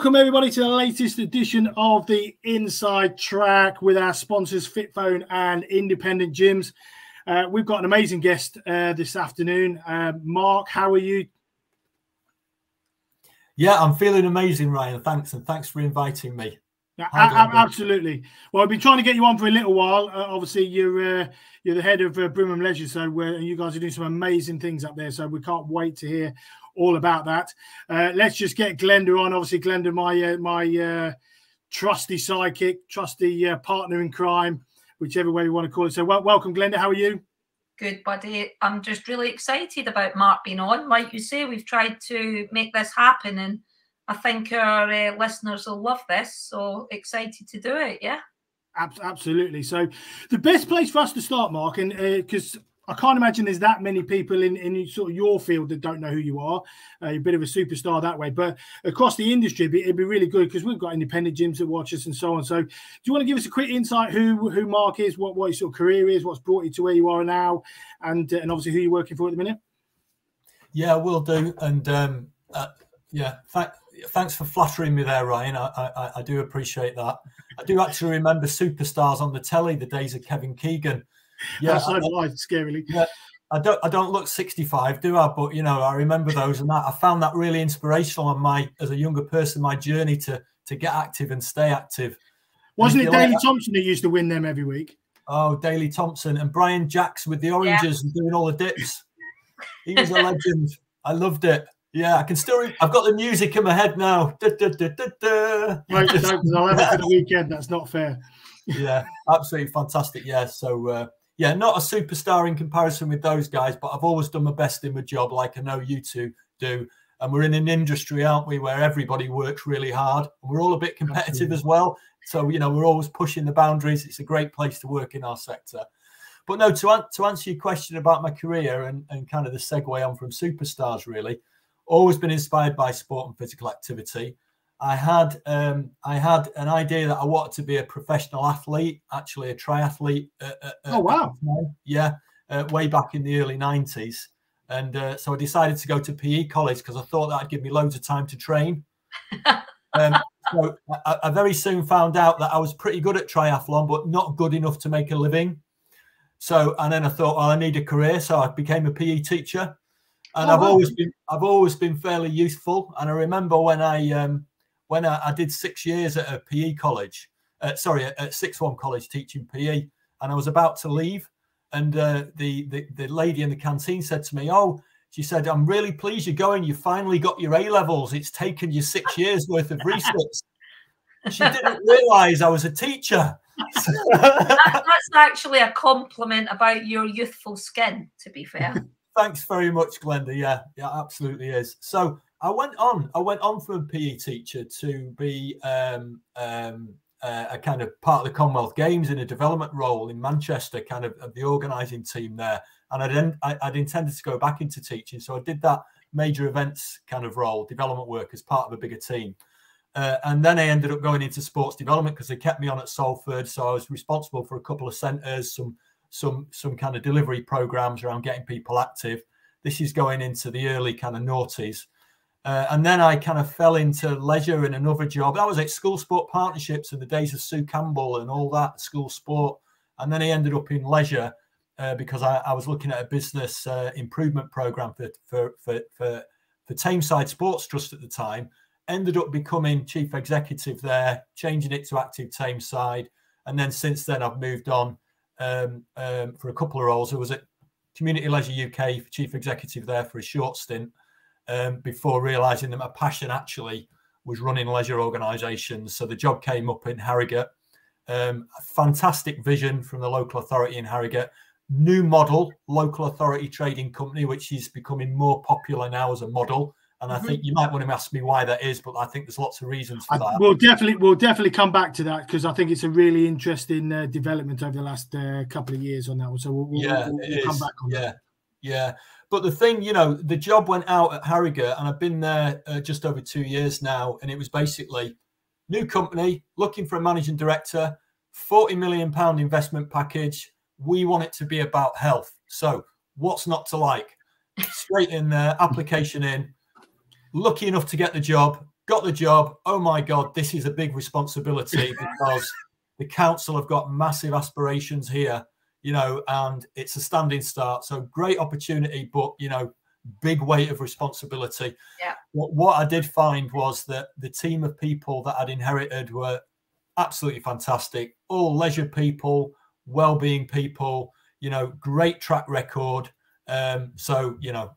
Welcome, everybody, to the latest edition of the Inside Track with our sponsors, FitPhone and Independent Gyms. Uh, we've got an amazing guest uh, this afternoon. Uh, Mark, how are you? Yeah, I'm feeling amazing, Ryan. Thanks, and thanks for inviting me. absolutely. Well, I've been trying to get you on for a little while. Uh, obviously, you're uh, you're the head of uh, Brimham Leisure, so you guys are doing some amazing things up there. So we can't wait to hear all about that. Uh, let's just get Glenda on. Obviously, Glenda, my uh, my uh, trusty sidekick, trusty uh, partner in crime, whichever way you want to call it. So, well, welcome, Glenda. How are you? Good, buddy. I'm just really excited about Mark being on. Like you say, we've tried to make this happen, and I think our uh, listeners will love this. So excited to do it. Yeah. Absolutely. So, the best place for us to start, Mark, and because uh, I can't imagine there's that many people in, in sort of your field that don't know who you are. Uh, you're a bit of a superstar that way. But across the industry, it'd be, it'd be really good because we've got independent gyms that watch us and so on. So, do you want to give us a quick insight who who Mark is, what what his sort of career is, what's brought you to where you are now, and uh, and obviously who you're working for at the minute? Yeah, we'll do. And um, uh, yeah, th- thanks for flattering me there, Ryan. I, I, I do appreciate that. I do actually remember superstars on the telly, the days of Kevin Keegan yeah, so do I, scarily. Yeah, I don't I don't look 65, do I? But you know, I remember those and that. I found that really inspirational on my as a younger person, my journey to to get active and stay active. Wasn't it Daley like Thompson who used to win them every week? Oh, Daley Thompson and Brian Jacks with the oranges yeah. and doing all the dips. He was a legend. I loved it. Yeah, I can still. I've got the music in my head now. Da, da, da, da, da. Right, no, I'll have it for the weekend. That's not fair. yeah, absolutely fantastic. Yeah, so uh, yeah, not a superstar in comparison with those guys, but I've always done my best in my job, like I know you two do. And we're in an industry, aren't we, where everybody works really hard. And we're all a bit competitive Absolutely. as well. So, you know, we're always pushing the boundaries. It's a great place to work in our sector. But no, to, to answer your question about my career and, and kind of the segue on from superstars, really, always been inspired by sport and physical activity. I had um, I had an idea that I wanted to be a professional athlete, actually a triathlete. Uh, uh, oh wow! Yeah, uh, way back in the early '90s, and uh, so I decided to go to PE college because I thought that'd give me loads of time to train. um, so I, I, very soon found out that I was pretty good at triathlon, but not good enough to make a living. So, and then I thought, well, I need a career, so I became a PE teacher, and oh, I've wow. always been I've always been fairly useful. And I remember when I um, when I, I did six years at a PE college, uh, sorry, at, at Sixth Form College teaching PE, and I was about to leave, and uh, the, the the lady in the canteen said to me, "Oh." She said, I'm really pleased you're going. You finally got your A levels. It's taken you six years worth of research. she didn't realize I was a teacher. that, that's actually a compliment about your youthful skin, to be fair. Thanks very much, Glenda. Yeah, yeah, absolutely is. So I went on. I went on from PE teacher to be um, um, uh, a kind of part of the Commonwealth Games in a development role in Manchester, kind of, of the organising team there. And I'd, I, I'd intended to go back into teaching, so I did that major events kind of role, development work as part of a bigger team. Uh, and then I ended up going into sports development because they kept me on at Salford. So I was responsible for a couple of centres, some some some kind of delivery programs around getting people active. This is going into the early kind of noughties. Uh, and then I kind of fell into leisure in another job. That was at school sport partnerships in the days of Sue Campbell and all that school sport. And then I ended up in leisure uh, because I, I, was looking at a business uh, improvement program for for for for, for Tameside Sports Trust at the time. Ended up becoming chief executive there, changing it to Active Tameside, and then since then I've moved on um, um, for a couple of roles. I was at Community Leisure UK chief executive there for a short stint um, before realizing that my passion actually was running leisure organisations. So the job came up in Harrogate. Um, fantastic vision from the local authority in Harrogate. New model, local authority trading company, which is becoming more popular now as a model. And I mm-hmm. think you might want to ask me why that is, but I think there's lots of reasons for that. We'll definitely we'll definitely come back to that because I think it's a really interesting uh, development over the last uh, couple of years on that one. So we'll, we'll, yeah, we'll, we'll come back on yeah. that. Yeah. But the thing, you know, the job went out at Harrogate, and I've been there uh, just over two years now. And it was basically new company looking for a managing director, 40 million pound investment package. We want it to be about health. So, what's not to like? Straight in there, application in. Lucky enough to get the job, got the job. Oh my God, this is a big responsibility because the council have got massive aspirations here, you know, and it's a standing start. So great opportunity, but you know, big weight of responsibility. Yeah. What, what I did find was that the team of people that I'd inherited were absolutely fantastic. All leisure people, well-being people, you know, great track record. Um, so you know,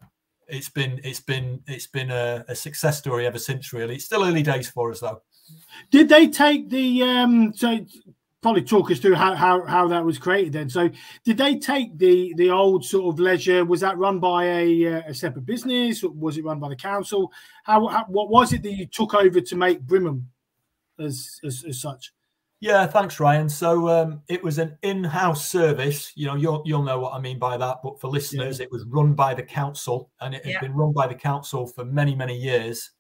it's been it's been it's been a, a, success story ever since. Really, it's still early days for us though. Did they take the um? So probably talk us through how, how how that was created then. So did they take the the old sort of leisure? Was that run by a, uh, a separate business? was it run by the council? How, how, what was it that you took over to make Brimham as as, as such? Yeah, thanks, Ryan. So um, it was an in-house service. You know, you'll you'll know what I mean by that. But for listeners, yeah. it was run by the council, and it had yeah. been run by the council for many many years.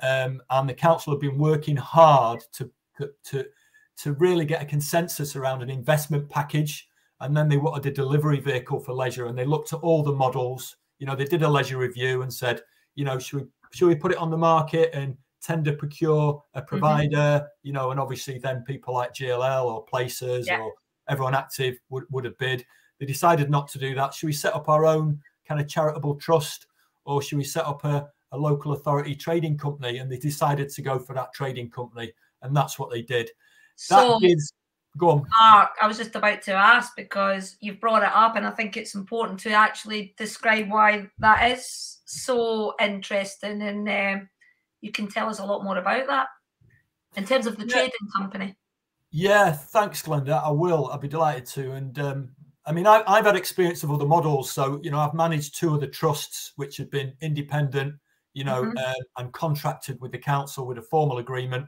Um, and the council have been working hard to to to really get a consensus around an investment package. And then they wanted a delivery vehicle for leisure, and they looked at all the models. You know, they did a leisure review and said, you know, should we should we put it on the market and tender procure a mm-hmm. provider, mm-hmm. you know, and obviously then people like GLL or Places yeah. or everyone active would, would have bid. They decided not to do that. Should we set up our own kind of charitable trust or should we set up a, a local authority trading company? And they decided to go for that trading company. And that's what they did. So, that go on. Mark, I was just about to ask because you've brought it up, and I think it's important to actually describe why that is so interesting. And um, you can tell us a lot more about that in terms of the yeah. trading company. Yeah, thanks, Glenda. I will. I'd be delighted to. And um, I mean, I, have had experience of other models. So, you know, I've managed two of the trusts which have been independent, you know, mm-hmm. uh, and contracted with the council with a formal agreement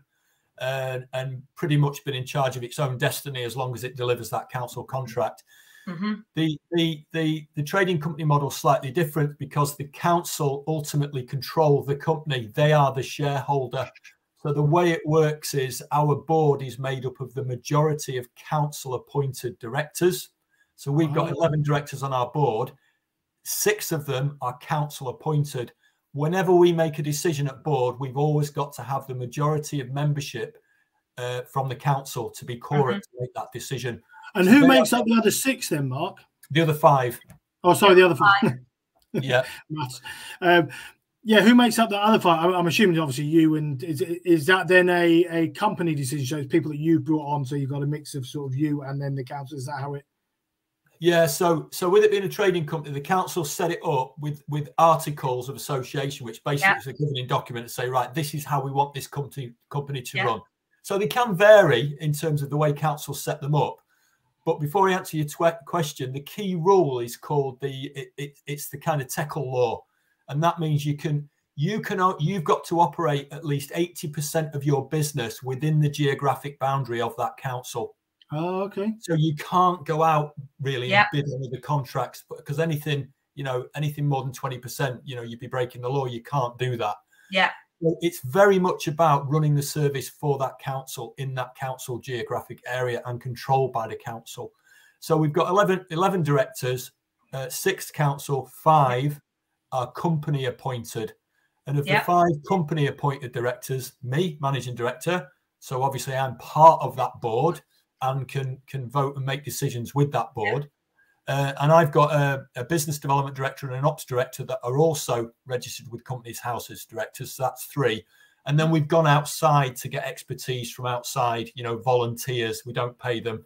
uh, and pretty much been in charge of its own destiny as long as it delivers that council contract. Mm-hmm. The, the the the trading company model is slightly different because the council ultimately control the company. They are the shareholder. So the way it works is our board is made up of the majority of council appointed directors. So we've got 11 directors on our board. Six of them are council appointed. Whenever we make a decision at board, we've always got to have the majority of membership uh, from the council to be core mm-hmm. to make that decision. And who makes up the other six then, Mark? The other five. Oh, sorry, the other five. yeah. um, yeah, who makes up the other five? I'm, I'm, assuming obviously you. And is is that then a, a company decision? So it's people that you brought on. So you've got a mix of sort of you and then the council. Is that how it? Yeah. So so with it being a trading company, the council set it up with with articles of association, which basically yeah. is a governing document to say, right, this is how we want this company company to yeah. run. So they can vary in terms of the way council set them up. But before I answer your tw- question, the key rule is called the it, it, it's the kind of Teckal law, and that means you can you can you've got to operate at least eighty percent of your business within the geographic boundary of that council. Oh, okay. So you can't go out really yep. and bid on the contracts, because anything you know anything more than twenty percent, you know, you'd be breaking the law. You can't do that. Yeah it's very much about running the service for that council in that council geographic area and controlled by the council. So we've got 11, 11 directors, uh, six council, five are company appointed. And of yep. the five company appointed directors, me, managing director, so obviously I'm part of that board and can can vote and make decisions with that board. Yep. Uh, and I've got a, a, business development director and an ops director that are also registered with companies' houses directors. So that's three. And then we've gone outside to get expertise from outside, you know, volunteers. We don't pay them.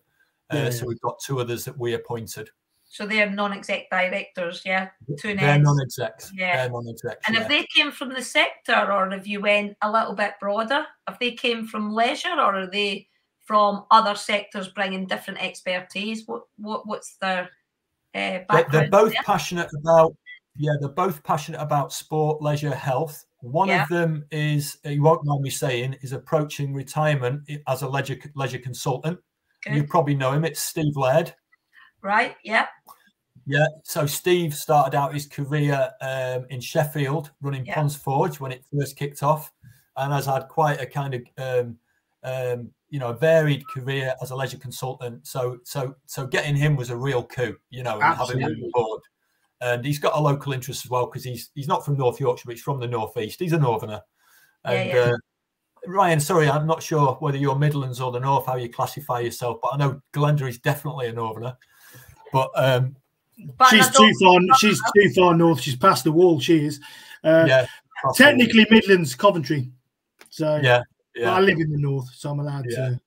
Uh, yeah. So we've got two others that we appointed. So they're non-exec directors, yeah. Two they're non-execs. Yeah, they're non-execs. And yeah. if they came from the sector, or if you went a little bit broader, if they came from leisure, or are they from other sectors bringing different expertise? What what what's their uh, they're, they're, both yeah. passionate about yeah they're both passionate about sport leisure health one yeah. of them is you won't mind me saying is approaching retirement as a leisure leisure consultant Good. you probably know him it's steve laird right yeah yeah so steve started out his career um, in sheffield running yeah. ponds forge when it first kicked off and has had quite a kind of um, um, you know, a varied career as a leisure consultant. So, so, so getting him was a real coup, you know, and having him on board. And he's got a local interest as well because he's he's not from North Yorkshire, but he's from the northeast. He's a northerner, and yeah, yeah. Uh, Ryan, sorry, I'm not sure whether you're Midlands or the North, how you classify yourself, but I know Glenda is definitely a Northerner. But um, but she's too far. She's too far north. She's past the wall. She is. Uh, yeah. Technically, Midlands, Coventry. So yeah, yeah. I live in the north, so I'm allowed yeah. to.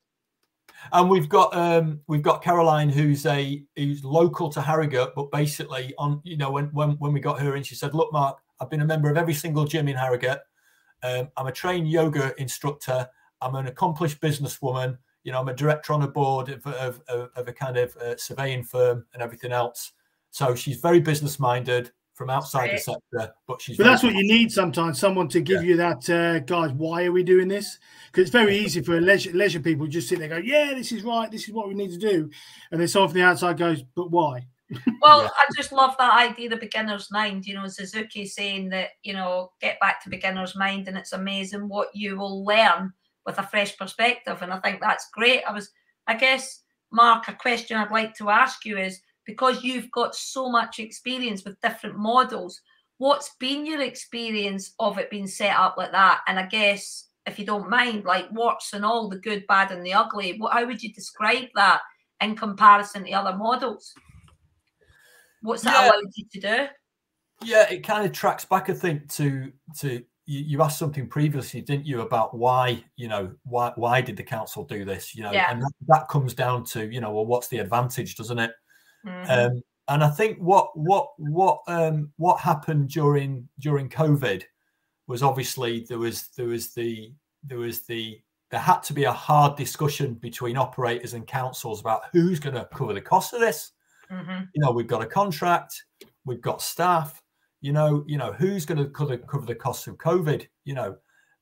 And we've got um, we've got Caroline, who's a who's local to Harrogate, but basically on you know when when when we got her in, she said, "Look, Mark, I've been a member of every single gym in Harrogate. Um, I'm a trained yoga instructor. I'm an accomplished businesswoman. You know, I'm a director on a board of, of, of, of a kind of uh, surveying firm and everything else. So she's very business minded from outside the sector, but she's. But that's what you need sometimes. Someone to give yeah. you that, uh, guys. Why are we doing this? Because it's very easy for leisure, leisure people just sit there, go, "Yeah, this is right. This is what we need to do," and then someone from the outside goes, "But why?" well, yeah. I just love that idea, the beginner's mind. You know, Suzuki saying that, you know, get back to beginner's mind, and it's amazing what you will learn with a fresh perspective. And I think that's great. I was, I guess, Mark, a question I'd like to ask you is because you've got so much experience with different models, what's been your experience of it being set up like that? And I guess, if you don't mind, like warts and all, the good, bad, and the ugly, what, how would you describe that in comparison to other models? What's that yeah. allowed you to do? Yeah, it kind of tracks back, I think, to to you, you, asked something previously, didn't you, about why you know why why did the council do this? You know, yeah. and that, that, comes down to you know, well, what's the advantage, doesn't it? Mm-hmm. Um, and I think what what what um, what happened during during COVID was obviously there was there was the there was the there had to be a hard discussion between operators and councils about who's going to cover the cost of this. Mm-hmm. You know, we've got a contract, we've got staff. You know, you know who's going to cover, cover the costs of COVID. You know,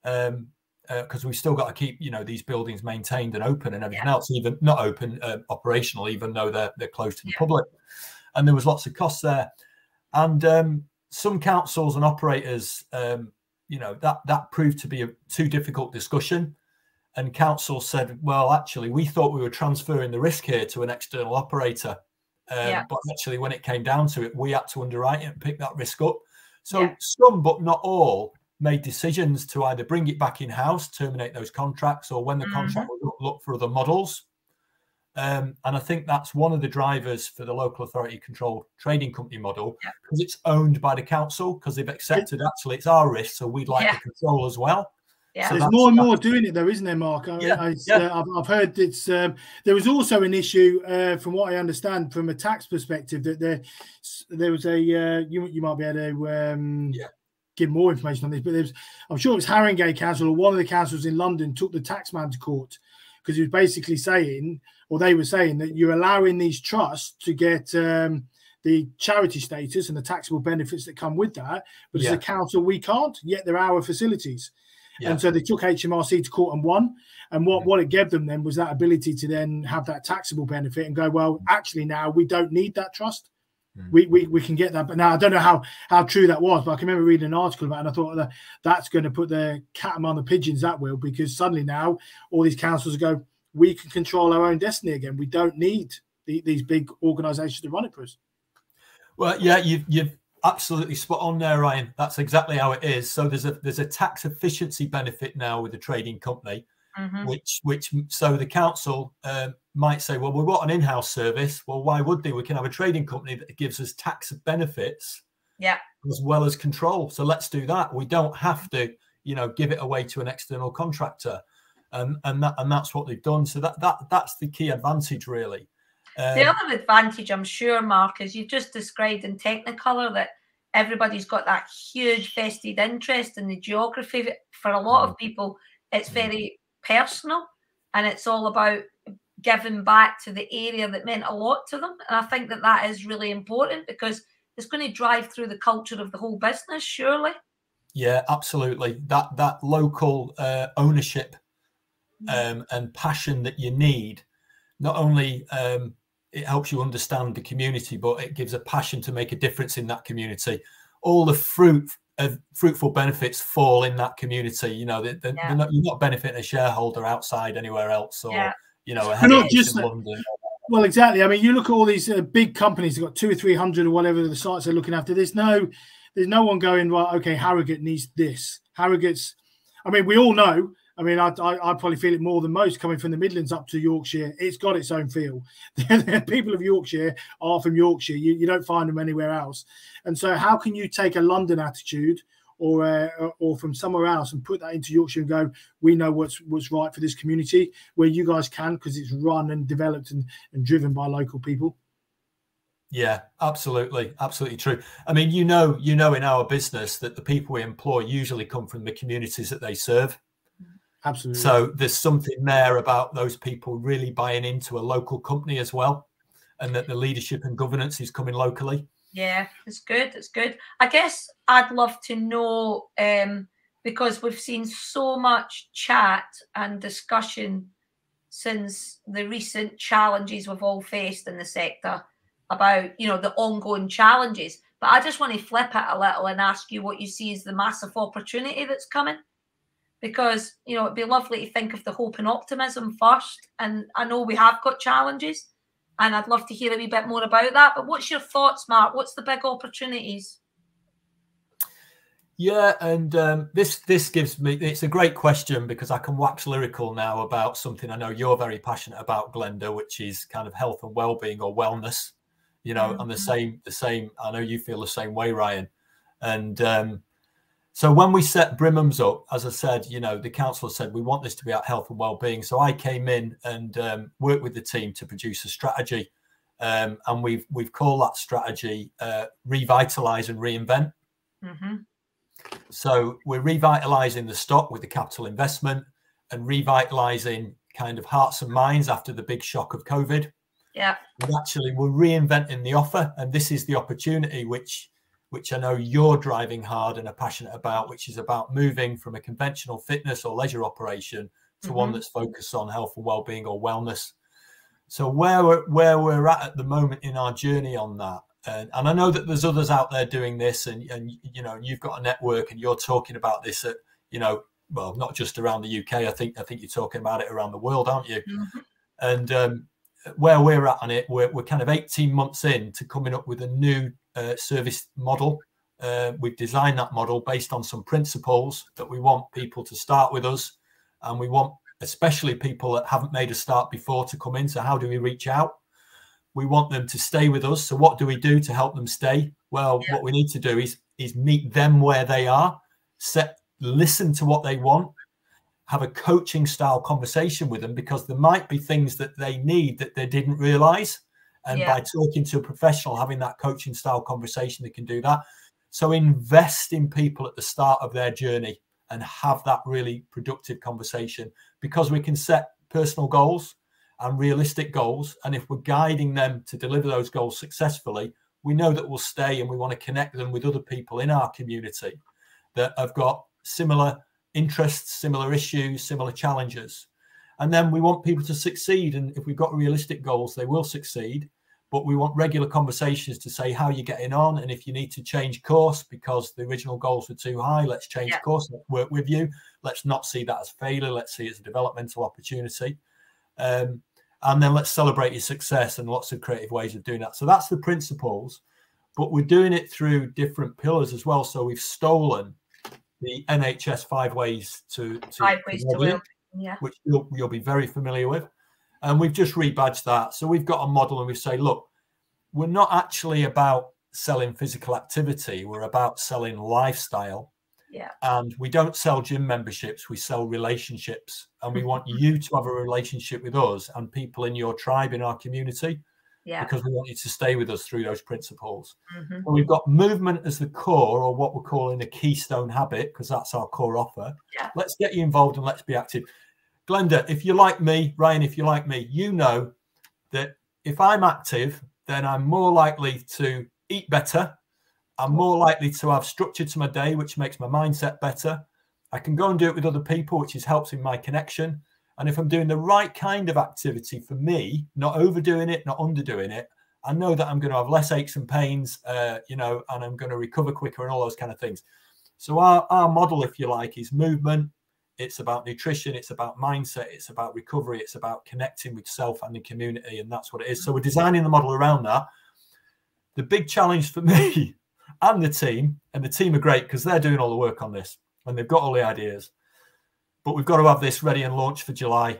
um, because uh, we've still got to keep you know these buildings maintained and open and everything yeah. else, even not open uh, operational, even though they're they're closed to the yeah. public. And there was lots of costs there, and um, some councils and operators, um, you know, that that proved to be a too difficult discussion. And council said, well, actually, we thought we were transferring the risk here to an external operator, um, yeah. But actually, when it came down to it, we had to underwrite it and pick that risk up. So some, but not all, made decisions to either bring it back in house, terminate those contracts, or when the mm-hmm. contract was up, look for other models. Um, and I think that's one of the drivers for the local authority controlled trading company model yeah. because it's owned by the council because they've accepted actually it's our risk, so we'd like yeah. the control as well. Yeah. So there's more and more doing it though, isn't there, Mark? I, yeah, I, yeah. Uh, I've, I've, heard it's um, there was also an issue, uh, from what I understand, from a tax perspective, that there there was a uh, you you might be able to um, yeah. Give more information on this, but there's I'm sure it was Haringey Council or one of the councils in London took the taxman to court because he was basically saying, or they were saying that you're allowing these trusts to get. Um, the charity status and the taxable benefits that come with that, but as a council, we can't. Yet they're our facilities. Yeah. And so they took HMRC to court and won. And what, yeah. what it gave them then was that ability to then have that taxable benefit and go, well, actually, now we don't need that trust. Mm. We, we, we can get that. But now I don't know how, how true that was, but I can remember reading an article about it and I thought that that's going to put the cat among the pigeons, that will, because suddenly now all these councils go, we can control our own destiny again. We don't need the, these big organizations to run it for us. Well, yeah, you've, you've absolutely spot on there, Ryan. That's exactly how it is. So there's a there's a tax efficiency benefit now with the trading company, mm-hmm. which which so the council um, might say, well, we want an in-house service. Well, why would they? We can have a trading company that gives us tax benefits, yeah, as well as control. So let's do that. We don't have to, you know, give it away to an external contractor, um, and that and that's what they've done. So that that that's the key advantage, really. Um, the other advantage, I'm sure, Mark, is you just described in Technicolor that everybody's got that huge vested interest in the geography. For a lot of mm. people, it's very personal and it's all about giving back to the area that meant a lot to them. And I think that that is really important because it's going to drive through the culture of the whole business, surely. Yeah, absolutely. That that local uh, ownership mm. um, and passion that you need, not only um, it helps you understand the community, but it gives a passion to make a difference in that community. All the fruit of fruitful benefits fall in that community. You know, they're, yeah. they're not, you're not benefiting a shareholder outside anywhere else, or yeah. you know, a not just London. Well, exactly. I mean, you look at all these uh, big companies; they've got two or three hundred or whatever the sites they're looking after. There's no, there's no one going right. Okay, Harrogate needs this. Harrogate's. I mean, we all know I mean, I, I, I probably feel it more than most coming from the Midlands up to Yorkshire. It's got its own feel. the people of Yorkshire are from Yorkshire. You, you don't find them anywhere else. And so, how can you take a London attitude or uh, or from somewhere else and put that into Yorkshire and go, we know what's what's right for this community, where you guys can because it's run and developed and, and driven by local people. Yeah, absolutely, absolutely true. I mean, you know, you know, in our business that the people we employ usually come from the communities that they serve. Absolutely. So there's something there about those people really buying into a local company as well, and that the leadership and governance is coming locally. Yeah, it's good. It's good. I guess I'd love to know um, because we've seen so much chat and discussion since the recent challenges we've all faced in the sector about you know the ongoing challenges. But I just want to flip it a little and ask you what you see as the massive opportunity that's coming because you know it'd be lovely to think of the hope and optimism first. And I know we have got challenges, and I'd love to hear a wee bit more about that. But what's your thoughts, Mark? What's the big opportunities? Yeah, and um, this this gives me it's a great question because I can wax lyrical now about something I know you're very passionate about, Glenda, which is kind of health and well-being or wellness. You know, mm-hmm. and the same the same. I know you feel the same way, Ryan. And um, so when we set Brimhams up, as I said, you know, the council said we want this to be about health and well-being. So I came in and um, worked with the team to produce a strategy, um, and we've we've called that strategy uh, revitalize and reinvent. Mm-hmm. So we're revitalizing the stock with the capital investment and revitalizing kind of hearts and minds after the big shock of COVID. Yeah. And actually, we're reinventing the offer, and this is the opportunity which which I know you're driving hard and are passionate about, which is about moving from a conventional fitness or leisure operation to mm-hmm. one that's focused on health and well-being or wellness. So where we're, where we're at at the moment in our journey on that, and, and I know that there's others out there doing this, and and you know you've got a network and you're talking about this at you know well not just around the UK. I think I think you're talking about it around the world, aren't you? Mm-hmm. And um, where we're at on it, we're, we're kind of 18 months in to coming up with a new uh, service model. Uh, we've designed that model based on some principles that we want people to start with us, and we want especially people that haven't made a start before to come in. So how do we reach out? We want them to stay with us. So what do we do to help them stay? Well, yeah. what we need to do is is meet them where they are, set listen to what they want, have a coaching style conversation with them because there might be things that they need that they didn't realize. And yeah. by talking to a professional, having that coaching style conversation, they can do that. So invest in people at the start of their journey and have that really productive conversation because we can set personal goals and realistic goals. And if we're guiding them to deliver those goals successfully, we know that we'll stay and we want to connect them with other people in our community that have got similar interests, similar issues, similar challenges. And then we want people to succeed. And if we've got realistic goals, they will succeed. But we want regular conversations to say how you're getting on. And if you need to change course because the original goals were too high, let's change yeah. course, let's work with you. Let's not see that as failure. Let's see it as a developmental opportunity. Um, and then let's celebrate your success and lots of creative ways of doing that. So that's the principles. But we're doing it through different pillars as well. So we've stolen the NHS Five Ways to, to Five Ways to Well, yeah. which you'll, you'll be very familiar with. And we've just rebadged that. So we've got a model and we say, look, we're not actually about selling physical activity, we're about selling lifestyle. Yeah. And we don't sell gym memberships, we sell relationships. And we want mm-hmm. you to have a relationship with us and people in your tribe, in our community yeah. because we want you to stay with us through those principles. Mm-hmm. we've got movement as the core, or what we're calling a keystone habit, because that's our core offer. Yeah. Let's get you involved and let's be active. Glenda, if you like me, Ryan, if you like me, you know that if I'm active, then I'm more likely to eat better. I'm more likely to have structure to my day, which makes my mindset better. I can go and do it with other people, which is helps in my connection. And if I'm doing the right kind of activity for me, not overdoing it, not underdoing it, I know that I'm going to have less aches and pains, uh, you know, and I'm going to recover quicker and all those kind of things. So our, our model, if you like, is movement. It's about nutrition. It's about mindset. It's about recovery. It's about connecting with self and the community. And that's what it is. So we're designing the model around that. The big challenge for me and the team, and the team are great because they're doing all the work on this and they've got all the ideas but we've got to have this ready and launched for July.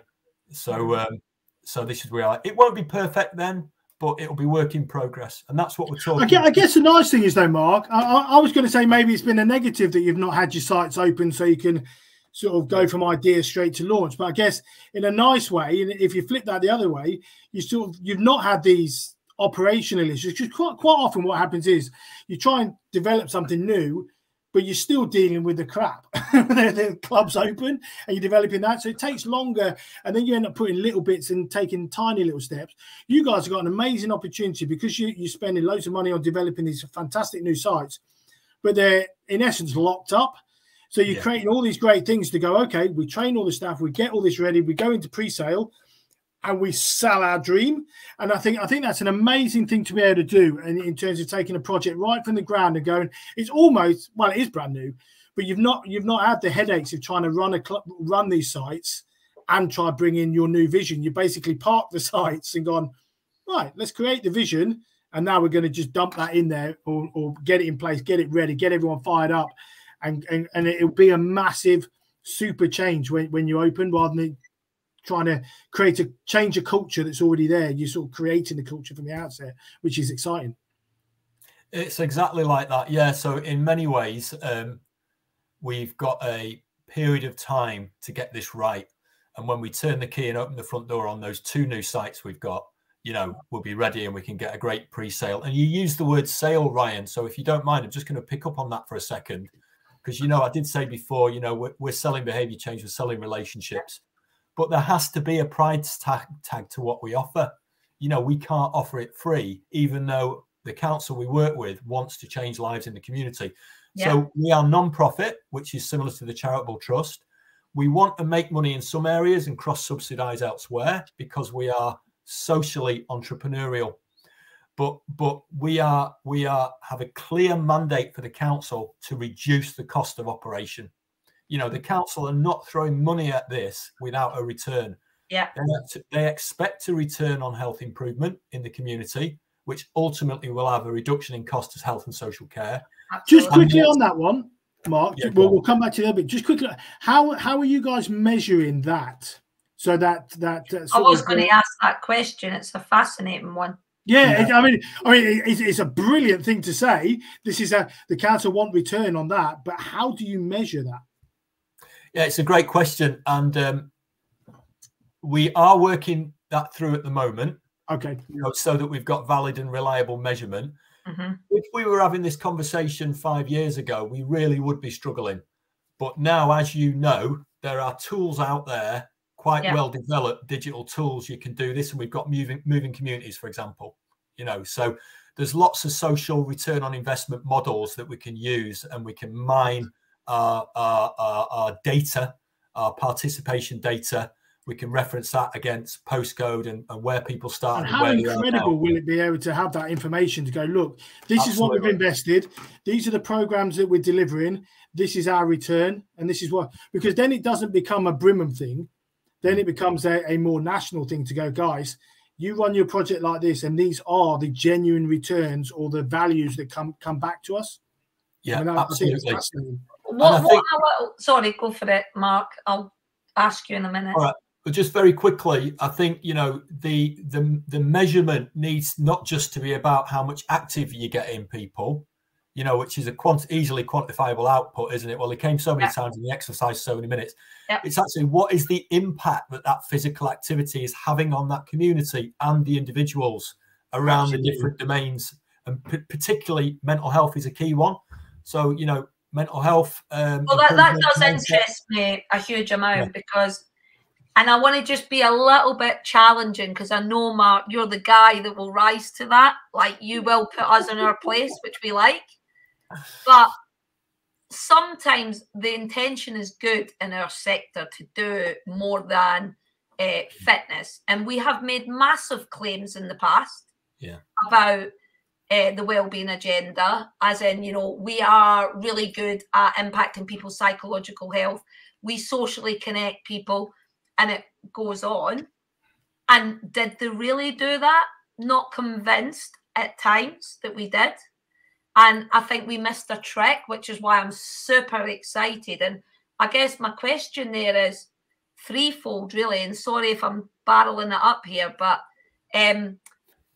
So, mm. um, so this is where I, it won't be perfect then, but it'll be work in progress, and that's what we're talking. I guess, I guess the nice thing is though, Mark. I, I was going to say maybe it's been a negative that you've not had your sites open so you can sort of go from idea straight to launch. But I guess in a nice way, and if you flip that the other way, you sort of you've not had these operational issues. Because quite quite often what happens is you try and develop something new, but you're still dealing with the crap. the, the club's open and you're developing that. So it takes longer. And then you end up putting little bits and taking tiny little steps. You guys have got an amazing opportunity because you, you're spending loads of money on developing these fantastic new sites, but they're in essence locked up. So you're yeah. creating all these great things to go, okay, we train all the staff, we get all this ready, we go into pre-sale and we sell our dream. And I think I think that's an amazing thing to be able to do in, in terms of taking a project right from the ground and going, it's almost well, it is brand new, but you've not you've not had the headaches of trying to run a club, run these sites and try bring in your new vision. You basically park the sites and gone, right, let's create the vision. And now we're going to just dump that in there or, or get it in place, get it ready, get everyone fired up. And, and, and it'll be a massive super change when, when you open rather than trying to create a change a culture that's already there. You're sort of creating the culture from the outset, which is exciting. It's exactly like that. Yeah. So in many ways, um, we've got a period of time to get this right. And when we turn the key and open the front door on those two new sites we've got, you know, we'll be ready and we can get a great pre-sale. And you use the word sale, Ryan. So if you don't mind, I'm just going to pick up on that for a second. Because, you know, I did say before, you know, we're, we're selling behavior change, we're selling relationships but there has to be a price tag, tag to what we offer. You know, we can't offer it free, even though the council we work with wants to change lives in the community. Yeah. So we are non-profit, which is similar to the charitable trust. We want to make money in some areas and cross-subsidize elsewhere because we are socially entrepreneurial. But but we are we are have a clear mandate for the council to reduce the cost of operation. You know the council are not throwing money at this without a return. Yeah. They, they expect a return on health improvement in the community which ultimately will have a reduction in cost of health and social care. Absolutely. just quickly on that one mark yeah, we'll, we'll come back to that bit. Just quickly how how are you guys measuring that? So that that uh, i was going to ask that question. It's a fascinating one yeah, yeah. I mean, I mean, it's, it's, a brilliant thing to say. This is a the council want return on that, but how do you measure that? Yeah, it's a great question, and um, we are working that through at the moment. Okay. You know, so that we've got valid and reliable measurement. Mm-hmm. If we were having this conversation five years ago, we really would be struggling. But now, as you know, there are tools out there, quite yeah. well developed digital tools. You can do this, and we've got moving moving communities, for example. You know, so there's lots of social return on investment models that we can use, and we can mine our, our, our, our data, our participation data. We can reference that against postcode and, and where people start. And, and how incredible will it be able to have that information to go, look, this Absolutely. is what we've invested. These are the programs that we're delivering. This is our return. And this is what, because then it doesn't become a Brimham thing. Then it becomes a, a more national thing to go, guys, you run your project like this, and these are the genuine returns or the values that come come back to us. Yeah, I mean, absolutely. What, what think, sorry, go for it, Mark. I'll ask you in a minute. All right. But just very quickly, I think you know the the the measurement needs not just to be about how much active you get in people, you know, which is a quant- easily quantifiable output, isn't it? Well, it came so many yeah. times in the exercise, so many minutes. Yeah. It's actually what is the impact that that physical activity is having on that community and the individuals around Absolutely. the different domains, and p- particularly mental health is a key one. So you know, mental health. Um, well, that, that does interest me a huge amount yeah. because, and I want to just be a little bit challenging because I know, Mark, you're the guy that will rise to that. Like you will put us in our place, which we like. But sometimes the intention is good in our sector to do more than uh, fitness. And we have made massive claims in the past yeah. about uh, the well-being agenda as in you know we are really good at impacting people's psychological health we socially connect people and it goes on and did they really do that not convinced at times that we did and i think we missed a trick which is why i'm super excited and I guess my question there is threefold, really. And sorry if I'm barreling it up here, but um,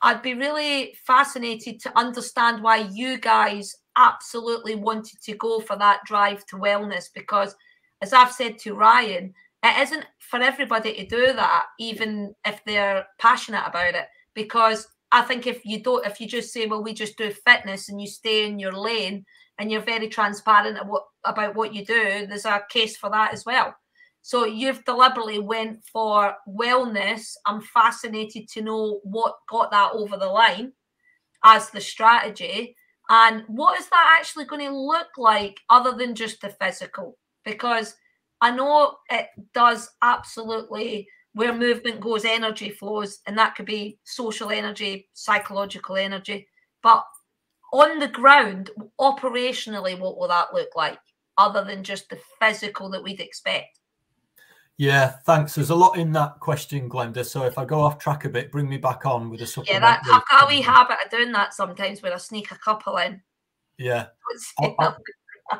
I'd be really fascinated to understand why you guys absolutely wanted to go for that drive to wellness because, as I've said to Ryan, it isn't for everybody to do that, even if they're passionate about it. Because I think if you don't, if you just say, well, we just do fitness and you stay in your lane and you're very transparent about, what you do, there's a case for that as well. So you've deliberately went for wellness. I'm fascinated to know what got that over the line as the strategy. And what is that actually going to look like other than just the physical? Because I know it does absolutely where movement goes, energy flows, and that could be social energy, psychological energy. But on the ground, operationally, what will that look like other than just the physical that we'd expect? Yeah, thanks. There's a lot in that question, Glenda. So if I go off track a bit, bring me back on with a supplement. Yeah, that, I've got a wee habit of doing that sometimes where I sneak a couple in. Yeah. I, I,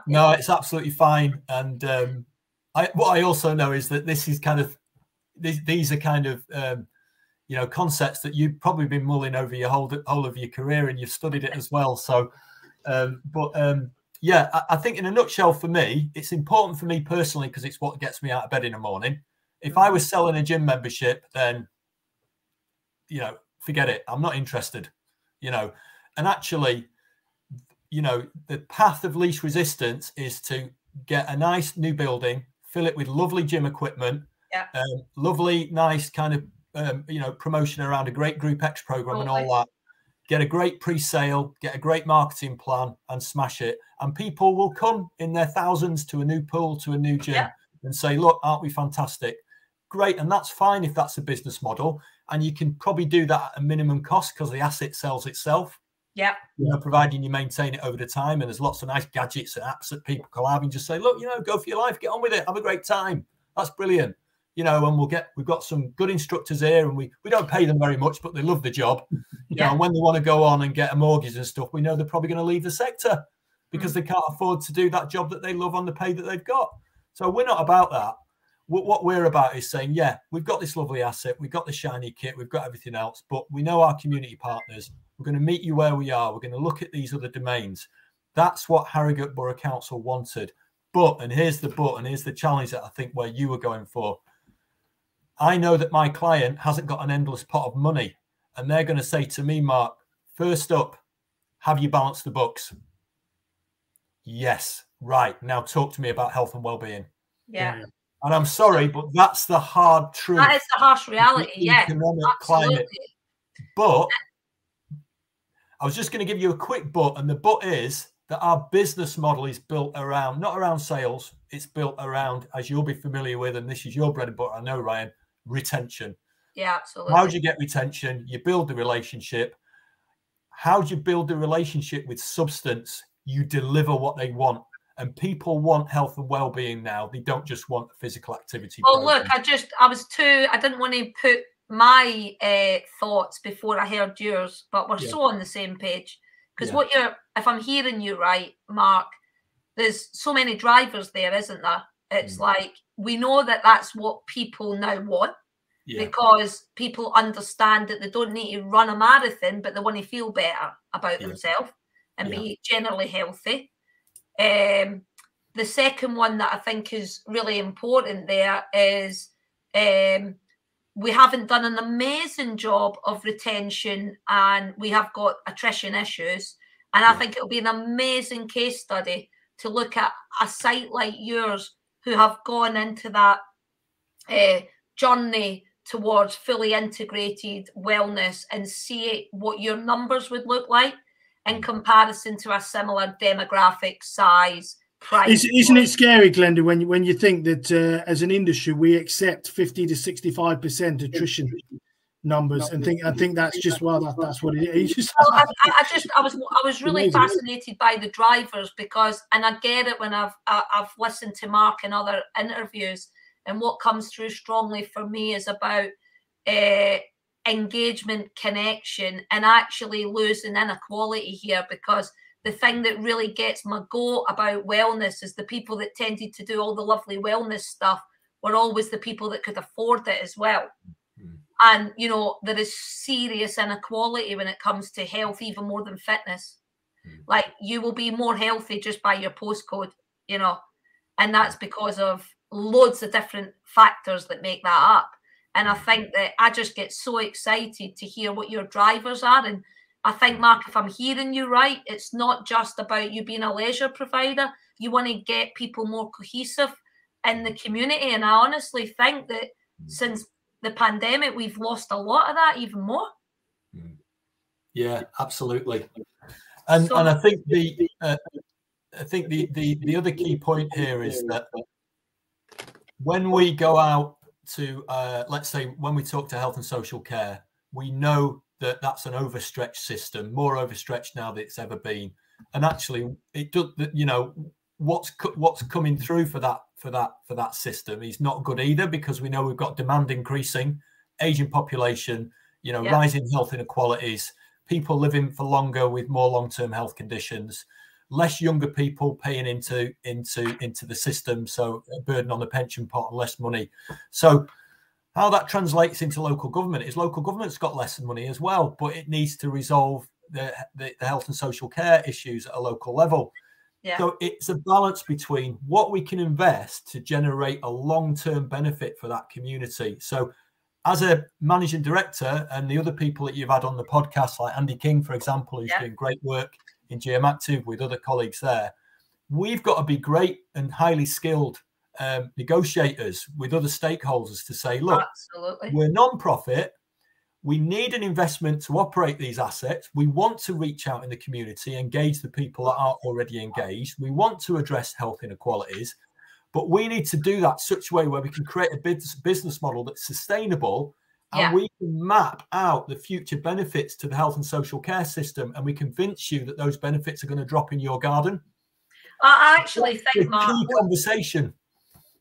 no, it's absolutely fine. And um, I, what I also know is that this is kind of these, these are kind of um, you know concepts that you've probably been mulling over your whole whole of your career and you've studied it as well. So, um, but um, yeah, I, I, think in a nutshell, for me, it's important for me personally because it's what gets me out of bed in the morning. If I was selling a gym membership, then you know, forget it. I'm not interested. You know, and actually, you know, the path of least resistance is to get a nice new building, fill it with lovely gym equipment, yeah. um, lovely, nice kind of um, you know promotion around a great Group X program oh, and all that. Get a great pre-sale, get a great marketing plan, and smash it. And people will come in their thousands to a new pool, to a new gym, yeah. and say, "Look, aren't we fantastic?" Great, and that's fine if that's a business model, and you can probably do that at a minimum cost because the asset sells itself. Yeah. You know, providing you maintain it over the time, and there's lots of nice gadgets and apps that people can have, and just say, "Look, you know, go for your life, get on with it, have a great time." That's brilliant you know, and we'll get we've got some good instructors here, and we we don't pay them very much, but they love the job. You yeah. know, and when they want to go on and get a mortgage and stuff, we know they're probably going to leave the sector because mm. they can't afford to do that job that they love on the pay that they've got. So we're not about that. What we're about is saying, yeah, we've got this lovely asset, we've got the shiny kit, we've got everything else, but we know our community partners. We're going to meet you where we are. We're going to look at these other domains. That's what Harrogate Borough Council wanted. But, and here's the but, and here's the challenge that I think where you were going for I know that my client hasn't got an endless pot of money. And they're going to say to me, Mark, first up, have you balanced the books? Yes. Right. Now talk to me about health and well-being. Yeah. Mm. And I'm sorry, but that's the hard truth. That is the harsh reality. Yeah. Economic climate. But I was just going to give you a quick but, and the but is that our business model is built around not around sales, it's built around, as you'll be familiar with, and this is your bread and butter, I know, Ryan, retention. Yeah, absolutely. How do you get retention? You build the relationship. How do you build the relationship with substance? You deliver what they want. And people want health and well-being now. They don't just want physical activity. Oh, look, I just I was too I didn't want to put my uh, thoughts before I heard yours, but we're yeah. so on the same page. Because yeah. what you're if I'm hearing you right, Mark, there's so many drivers there, isn't there? It's mm. like we know that that's what people now want yeah. because people understand that they don't need to run a marathon, but they want to feel better about yeah. themselves and yeah. be generally healthy. Um, the second one that I think is really important there is um, we haven't done an amazing job of retention and we have got attrition issues. And I think it'll be an amazing case study to look at a site like yours who have gone into that uh, journey towards fully integrated wellness and see what your numbers would look like in mm. comparison to a similar demographic size price. Isn't it scary, Glenda, when you, when you think that uh, as an industry we accept 50 to 65 percent attrition numbers and think I think that's just well that, that's what it is. Well, I, I, just I was I was really fascinated by the drivers because and I get it when I've I've listened to Mark and other interviews and what comes through strongly for me is about uh, engagement connection and actually losing inequality here because the thing that really gets my goat about wellness is the people that tended to do all the lovely wellness stuff were always the people that could afford it as well. And you know, there is serious inequality when it comes to health, even more than fitness. Mm. Like you will be more healthy just by your postcode, you know, and that's hmm. because of loads of different factors that make that up. And I hmm. think that I just get so excited to hear what your drivers are. And I think, hmm. Mark, if I'm hearing you right, it's not just about you being a leisure provider. You want to get people more cohesive in the community. And I honestly think that since the pandemic, we've lost a lot of that even more. Yeah, absolutely. And so, and I think the uh, I think the, the the other key point here is that when we go out to uh, let's say when we talk to health and social care, we know that that's an overstretched system, more overstretched now than it's ever been. And actually, it does. You know what's what's coming through for that for that for that system is not good either because we know we've got demand increasing, aging population, you know, yeah. rising health inequalities, people living for longer with more long-term health conditions less younger people paying into into into the system, so a burden on the pension pot and less money. So how that translates into local government is local government's got less money as well, but it needs to resolve the, the, the health and social care issues at a local level. Yeah. So it's a balance between what we can invest to generate a long-term benefit for that community. So as a managing director and the other people that you've had on the podcast, like Andy King, for example, who's yeah. doing great work in GM Active with other colleagues there, we've got to be great and highly skilled um, negotiators with other stakeholders to say, look, Absolutely. we're non-profit. We need an investment to operate these assets. We want to reach out in the community, engage the people that are already engaged. We want to address health inequalities, but we need to do that such a way where we can create a business model that's sustainable and yeah. we can map out the future benefits to the health and social care system and we convince you that those benefits are going to drop in your garden i actually think Mark, key conversation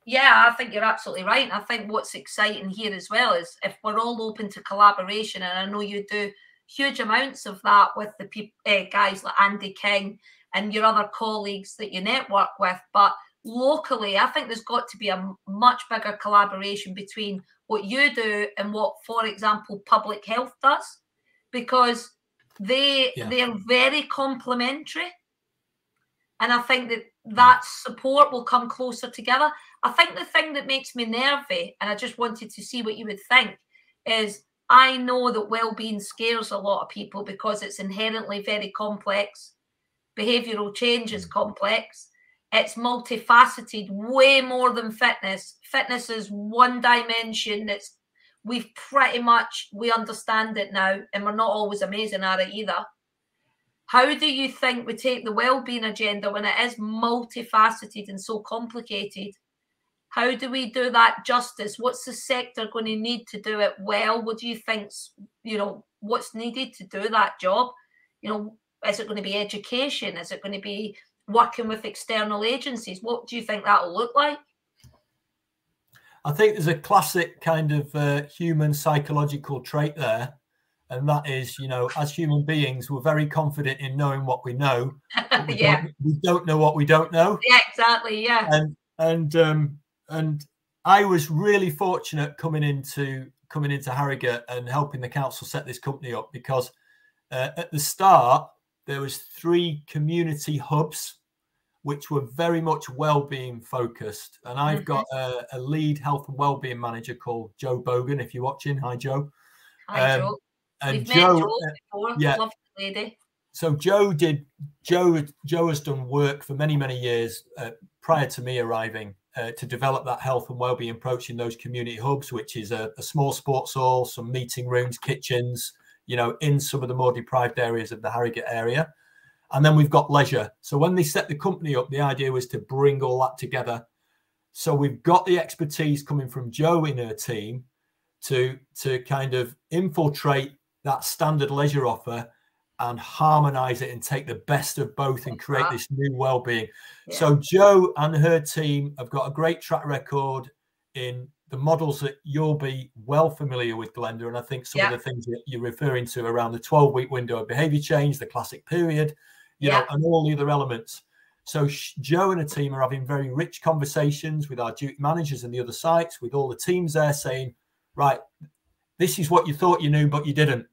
yeah i think you're absolutely right i think what's exciting here as well is if we're all open to collaboration and i know you do huge amounts of that with the people uh, guys like andy king and your other colleagues that you network with but locally i think there's got to be a much bigger collaboration between what you do and what, for example, public health does, because they yeah. they're very complementary. And I think that that support will come closer together. I think the thing that makes me nervy, and I just wanted to see what you would think, is I know that well-being scares a lot of people because it's inherently very complex. Behavioral change is mm. complex. It's multifaceted, way more than fitness. Fitness is one dimension. It's we've pretty much we understand it now, and we're not always amazing at it either. How do you think we take the well-being agenda when it is multifaceted and so complicated? How do we do that justice? What's the sector going to need to do it well? What do you think's you know what's needed to do that job? You know, is it going to be education? Is it going to be working with external agencies. What do you think that'll look like? I think there's a classic kind of uh, human psychological trait there. And that is, you know, as human beings, we're very confident in knowing what we know. We yeah. Don't, we don't know what we don't know. Yeah, exactly. Yeah. And and um and I was really fortunate coming into coming into Harrogate and helping the council set this company up because uh, at the start there was three community hubs which were very much well-being focused. And I've got a, a, lead health and well-being manager called Joe Bogan. If you're watching, hi Joe. Hi um, Joe. And We've Joe, Joe uh, before. yeah. lady. So Joe did. Joe Joe has done work for many many years uh, prior to me arriving uh, to develop that health and well-being approach in those community hubs, which is a, a small sports hall, some meeting rooms, kitchens, you know, in some of the more deprived areas of the Harrogate area. And then we've got leisure. So when they set the company up, the idea was to bring all that together. So we've got the expertise coming from Joe in her team to to kind of infiltrate that standard leisure offer and harmonize it and take the best of both and create this new well-being. Yeah. So Joe and her team have got a great track record in the models that you'll be well familiar with, Glenda. And I think some yeah. of the things that you're referring to around the 12 week window of behavior change, the classic period, you yeah. know, and all the other elements. So Joe and her team are having very rich conversations with our duty managers and the other sites, with all the teams there saying, right, this is what you thought you knew, but you didn't,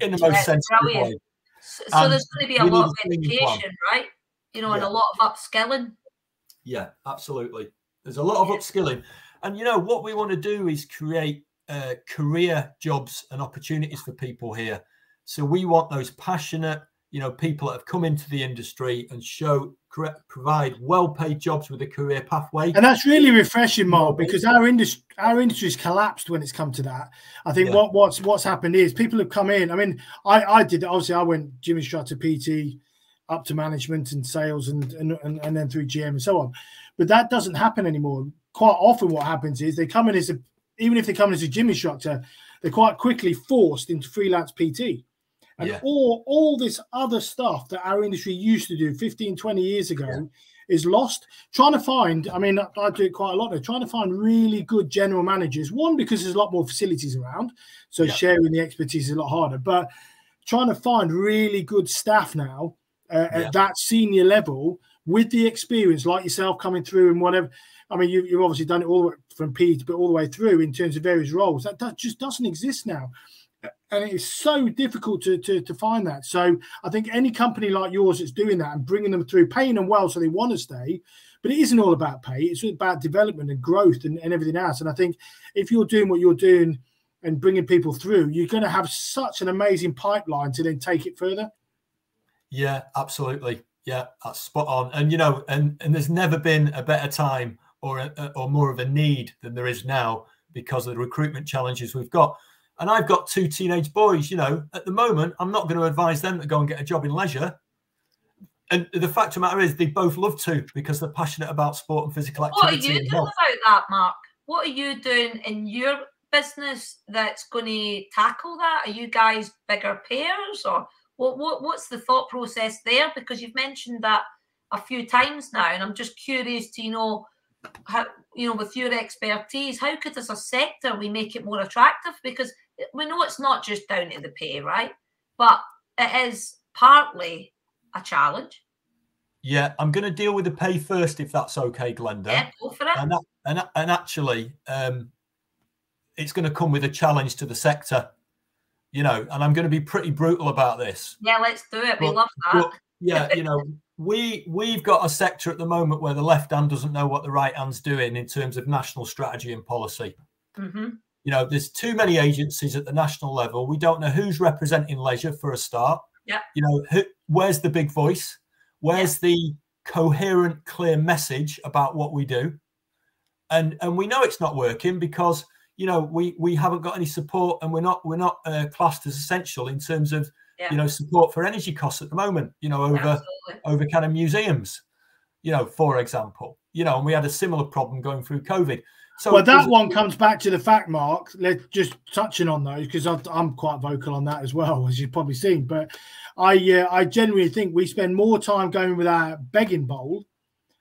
in the most sensible way. So, so there's going to be a lot of education, right? You know, yeah. and a lot of upskilling. Yeah, absolutely. There's a lot of upskilling, and you know what we want to do is create uh, career jobs and opportunities for people here. So we want those passionate, you know, people that have come into the industry and show provide well-paid jobs with a career pathway. And that's really refreshing, Mark, mm-hmm. because our industry our industry's collapsed when it's come to that. I think yeah. what what's what's happened is people have come in. I mean, I I did obviously I went Jimmy instructor, PT, up to management and sales, and and and, and then through GM and so on. But that doesn't happen anymore. Quite often, what happens is they come in as a even if they come in as a gym instructor, they're quite quickly forced into freelance PT and yeah. all all this other stuff that our industry used to do 15 20 years ago yeah. is lost trying to find i mean i do it quite a lot now trying to find really good general managers one because there's a lot more facilities around so yeah. sharing the expertise is a lot harder but trying to find really good staff now uh, at that senior level with the experience like yourself coming through and whatever I mean, you, have obviously done it all the way from P but all the way through in terms of various roles. That, that just doesn't exist now and it's so difficult to, to, to find that. So I think any company like yours that's doing that and bringing them through, paying them well so they want to stay, but it isn't all about pay. It's about development and growth and, and everything else. And I think if you're doing what you're doing and bringing people through, you're going to have such an amazing pipeline to then take it further. Yeah, absolutely. Yeah, that's spot on. And you know, and and there's never been a better time or a, or more of a need than there is now because of the recruitment challenges we've got. And I've got two teenage boys, you know, at the moment, I'm not going to advise them to go and get a job in leisure. And the fact of the matter is, they both love to because they're passionate about sport and physical activity. What are you doing about that, Mark? What are you doing in your business that's going to tackle that? Are you guys bigger payers or what, what what's the thought process there? Because you've mentioned that a few times now, and I'm just curious to know how you know with your expertise, how could as a sector we make it more attractive? Because we know it's not just down to the pay, right? But it is partly a challenge. Yeah, I'm going to deal with the pay first, if that's okay, Glenda. Yeah, go for it. And, and, and actually, um, it's going to come with a challenge to the sector, you know, and I'm going to be pretty brutal about this. Yeah, let's do it. But, we love that. But, yeah, you know, we we've got a sector at the moment where the left hand doesn't know what the right hand's doing in terms of national strategy and policy. Mm-hmm. You know, there's too many agencies at the national level. We don't know who's representing leisure for a start. Yeah. You know, who, where's the big voice? Where's yeah. the coherent, clear message about what we do? And and we know it's not working because you know we we haven't got any support and we're not we're not uh, classed as essential in terms of yeah. you know support for energy costs at the moment. You know over Absolutely. over kind of museums, you know, for example. You know, and we had a similar problem going through COVID. So well, that one comes back to the fact, Mark. Let's just touching on those because I'm quite vocal on that as well, as you've probably seen. But I, uh, I genuinely think we spend more time going with our begging bowl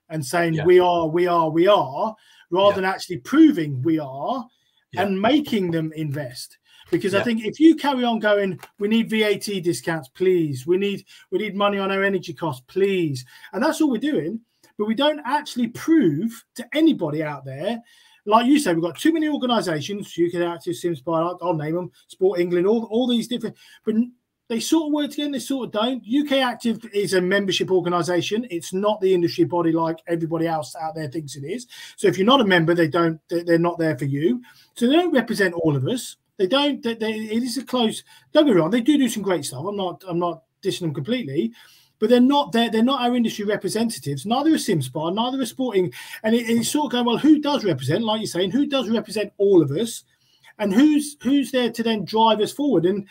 and saying yeah. we are, we are, we are, rather yeah. than actually proving we are yeah. and making them invest. Because I think if you carry on going, we need VAT discounts, please. We need we need money on our energy costs, please. And that's all we're doing. But we don't actually prove to anybody out there like you say, we've got too many organisations. UK Active, CIMSPA, I'll, I'll name them, Sport England, all, all these different, but they sort of work together, they sort of don't. UK Active is a membership organisation. It's not the industry body like everybody else out there thinks it is. So if you're not a member, they don't. They're not there for you. So they don't represent all of us. They don't. They, they, it is a close. Don't get me wrong. They do do some great stuff. I'm not. I'm not dissing them completely, but they're not there. They're not our industry representatives. Neither is CIMSPA, neither is Sporting. And it, it's sort of going, well, who does represent, like you're saying, who does represent all of us? And who's who's there to then drive us forward? And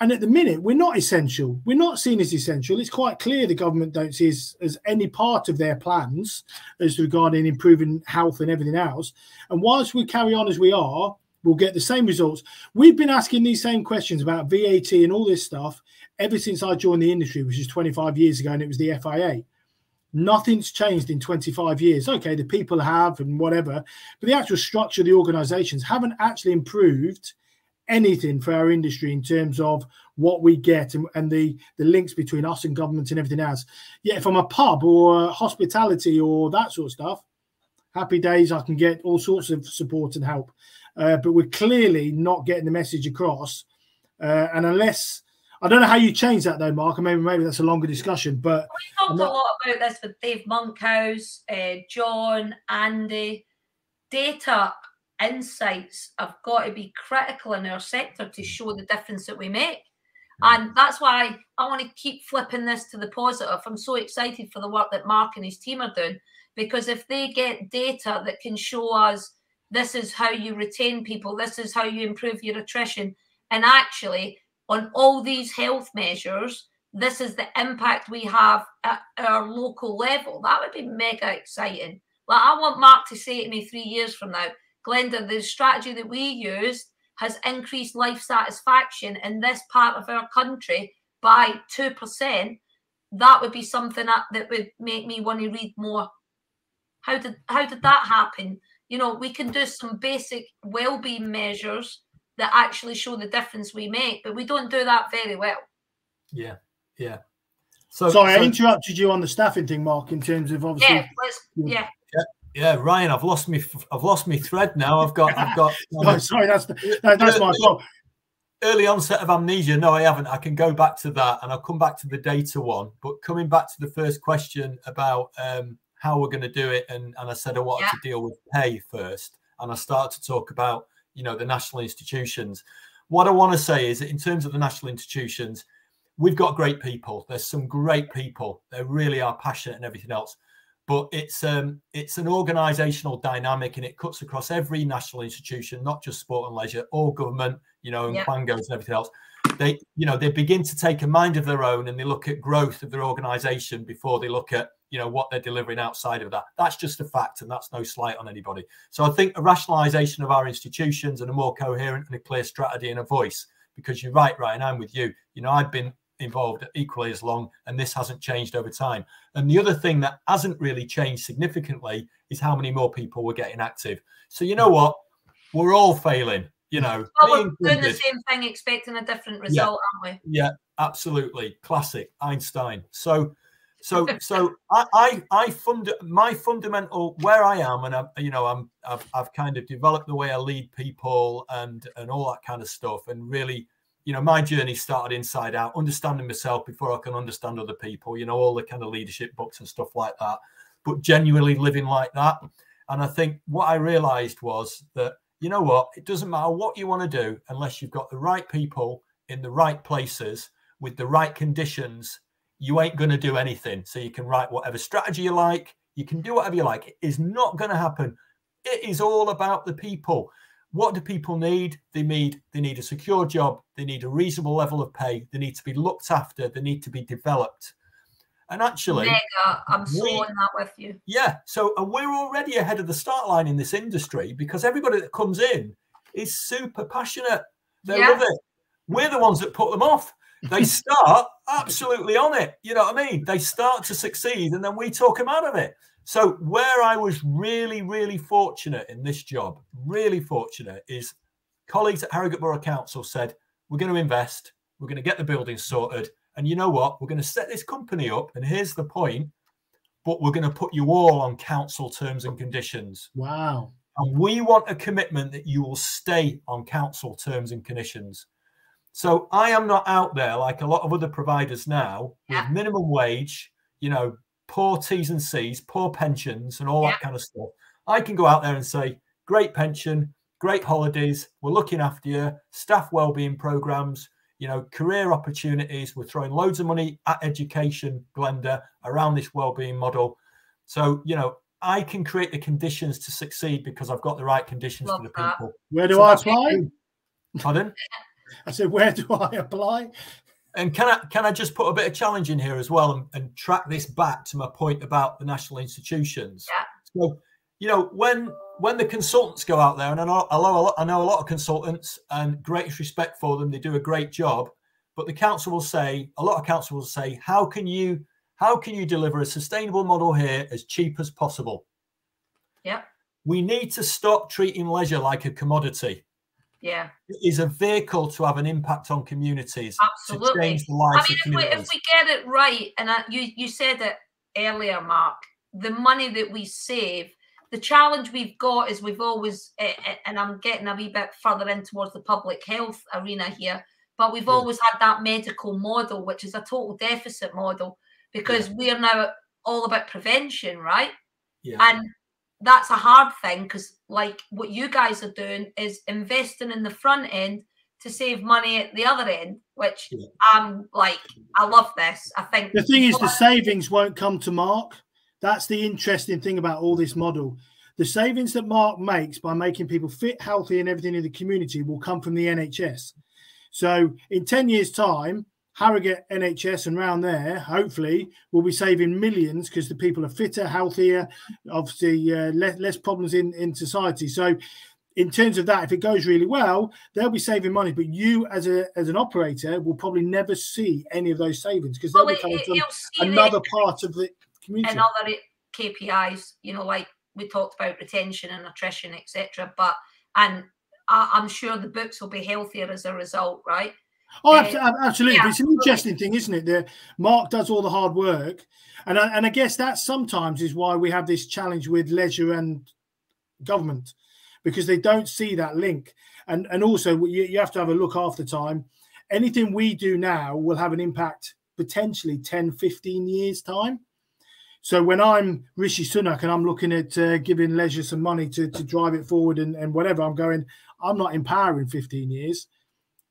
and at the minute, we're not essential. We're not seen as essential. It's quite clear the government don't see as, as any part of their plans as regarding improving health and everything else. And whilst we carry on as we are, we'll get the same results. We've been asking these same questions about VAT and all this stuff ever since I joined the industry, which is 25 years ago, and it was the FIA. Nothing's changed in 25 years. Okay, the people have and whatever, but the actual structure of the organizations haven't actually improved anything for our industry in terms of what we get and, and the the links between us and government and everything else. yeah, if I'm a pub or hospitality or that sort of stuff, happy days. I can get all sorts of support and help, uh, but we're clearly not getting the message across. Uh, and unless I don't know how you change that though, Mark, and maybe maybe that's a longer discussion. But we talked not... a lot about this with Dave Monkhouse, uh, John, Andy. Data insights have got to be critical in our sector to show the difference that we make. And that's why I want to keep flipping this to the positive. I'm so excited for the work that Mark and his team are doing because if they get data that can show us this is how you retain people, this is how you improve your attrition, and actually on all these health measures, this is the impact we have at our local level. That would be mega exciting. Like I want Mark to say to me three years from now, Glenda, the strategy that we used has increased life satisfaction in this part of our country by 2%, that would be something that, that would make me want to read more. How did how did that happen? You know, we can do some basic well-being measures that actually show the difference we make, but we don't do that very well. Yeah, yeah. So sorry, so, I interrupted you on the staffing thing, Mark, in terms of obviously. Yeah, yeah. yeah. Yeah, Ryan, I've lost me. I've lost me thread now. I've got. I've got. oh, sorry, that's the, that, that's my fault. Early onset of amnesia. No, I haven't. I can go back to that, and I'll come back to the data one. But coming back to the first question about um, how we're going to do it, and and I said I wanted yeah. to deal with pay first, and I started to talk about you know the national institutions. What I want to say is that in terms of the national institutions, we've got great people. There's some great people. They really are passionate and everything else but it's um it's an organizational dynamic and it cuts across every national institution not just sport and leisure or government you know and yeah. quangos and everything else they you know they begin to take a mind of their own and they look at growth of their organization before they look at you know what they're delivering outside of that that's just a fact and that's no slight on anybody so i think a rationalization of our institutions and a more coherent and a clear strategy and a voice because you're right ryan i'm with you you know i've been involved equally as long, and this hasn't changed over time. And the other thing that hasn't really changed significantly is how many more people were getting active. So you know what? We're all failing. You know, we're doing the same thing, expecting a different result, yeah. aren't we? Yeah, absolutely. Classic Einstein. So, so, so I, I, I fund my fundamental where I am, and I, you know, I'm, I've, I've kind of developed the way I lead people and and all that kind of stuff, and really you know, my journey started inside out, understanding myself before I can understand other people, you know, all the kind of leadership books and stuff like that, but genuinely living like that. And I think what I realized was that, you know what, it doesn't matter what you want to do unless you've got the right people in the right places with the right conditions, you ain't going to do anything. So you can write whatever strategy you like, you can do whatever you like. It is not going to happen. It is all about the people. What do people need? They need they need a secure job. They need a reasonable level of pay. They need to be looked after. They need to be developed. And actually, Mega. I'm so we, in that with you. Yeah. So and we're already ahead of the start line in this industry because everybody that comes in is super passionate. They yeah. love it. We're the ones that put them off. They start absolutely on it. You know what I mean? They start to succeed, and then we talk them out of it. So where I was really, really fortunate in this job, really fortunate, is colleagues at Harrogate Borough Council said, we're going to invest, we're going to get the building sorted. And you know what? We're going to set this company up. And here's the point, but we're going to put you all on council terms and conditions. Wow. And we want a commitment that you will stay on council terms and conditions. So I am not out there like a lot of other providers now with minimum wage, you know, poor T's and C's, poor pensions, and all yeah. that kind of stuff. I can go out there and say, great pension, great holidays, we're looking after you, staff wellbeing programs, you know, career opportunities. We're throwing loads of money at education, Glenda, around this wellbeing model. So, you know, I can create the conditions to succeed because I've got the right conditions Love for the that. people. Where do so I apply? Pardon? I said, where do I apply? and can I can I just put a bit of challenge in here as well and, and track this back to my point about the national institutions? Yeah. So, you know, when when the consultants go out there, and I know, I know a lot, I know a lot of consultants, and greatest respect for them, they do a great job. But the council will say, a lot of council will say, how can you how can you deliver a sustainable model here as cheap as possible? Yeah. We need to stop treating leisure like a commodity. yeah is a vehicle to have an impact on communities absolutely to change the lives I mean, of if we, communities. if we get it right and I, you you said it earlier mark the money that we save the challenge we've got is we've always eh, eh, and i'm getting a wee bit further in towards the public health arena here but we've Yeah. always had that medical model which is a total deficit model because we're now all about prevention right yeah. and that's a hard thing because like what you guys are doing is investing in the front end to save money at the other end which Yeah. i'm like i love this i think The thing is, the savings won't come to Mark. That's the interesting thing about all this model. The savings that Mark makes by making people fit, healthy, and everything in the community will come from the NHS. So, in 10 years' time, Harrogate NHS and round there, hopefully, will be saving millions because the people are fitter, healthier, obviously, uh, less, less problems in, in society. So, in terms of that, if it goes really well, they'll be saving money. But you, as a as an operator, will probably never see any of those savings because they'll well, be coming it, from you'll the- another part of the community. and other KPIs, you know, like we talked about retention and attrition, etc. But and I, I'm sure the books will be healthier as a result, right? Oh, Uh, absolutely. yeah, it's an interesting thing, isn't it? The Mark does all the hard work, and I, and I guess that sometimes is why we have this challenge with leisure and government because they don't see that link. And and also you, you have to have a look half the time. Anything we do now will have an impact potentially 10, 15 years time. So when I'm Rishi Sunak and I'm looking at uh, giving leisure some money to, to drive it forward and, and whatever, I'm going, I'm not in power in 15 years.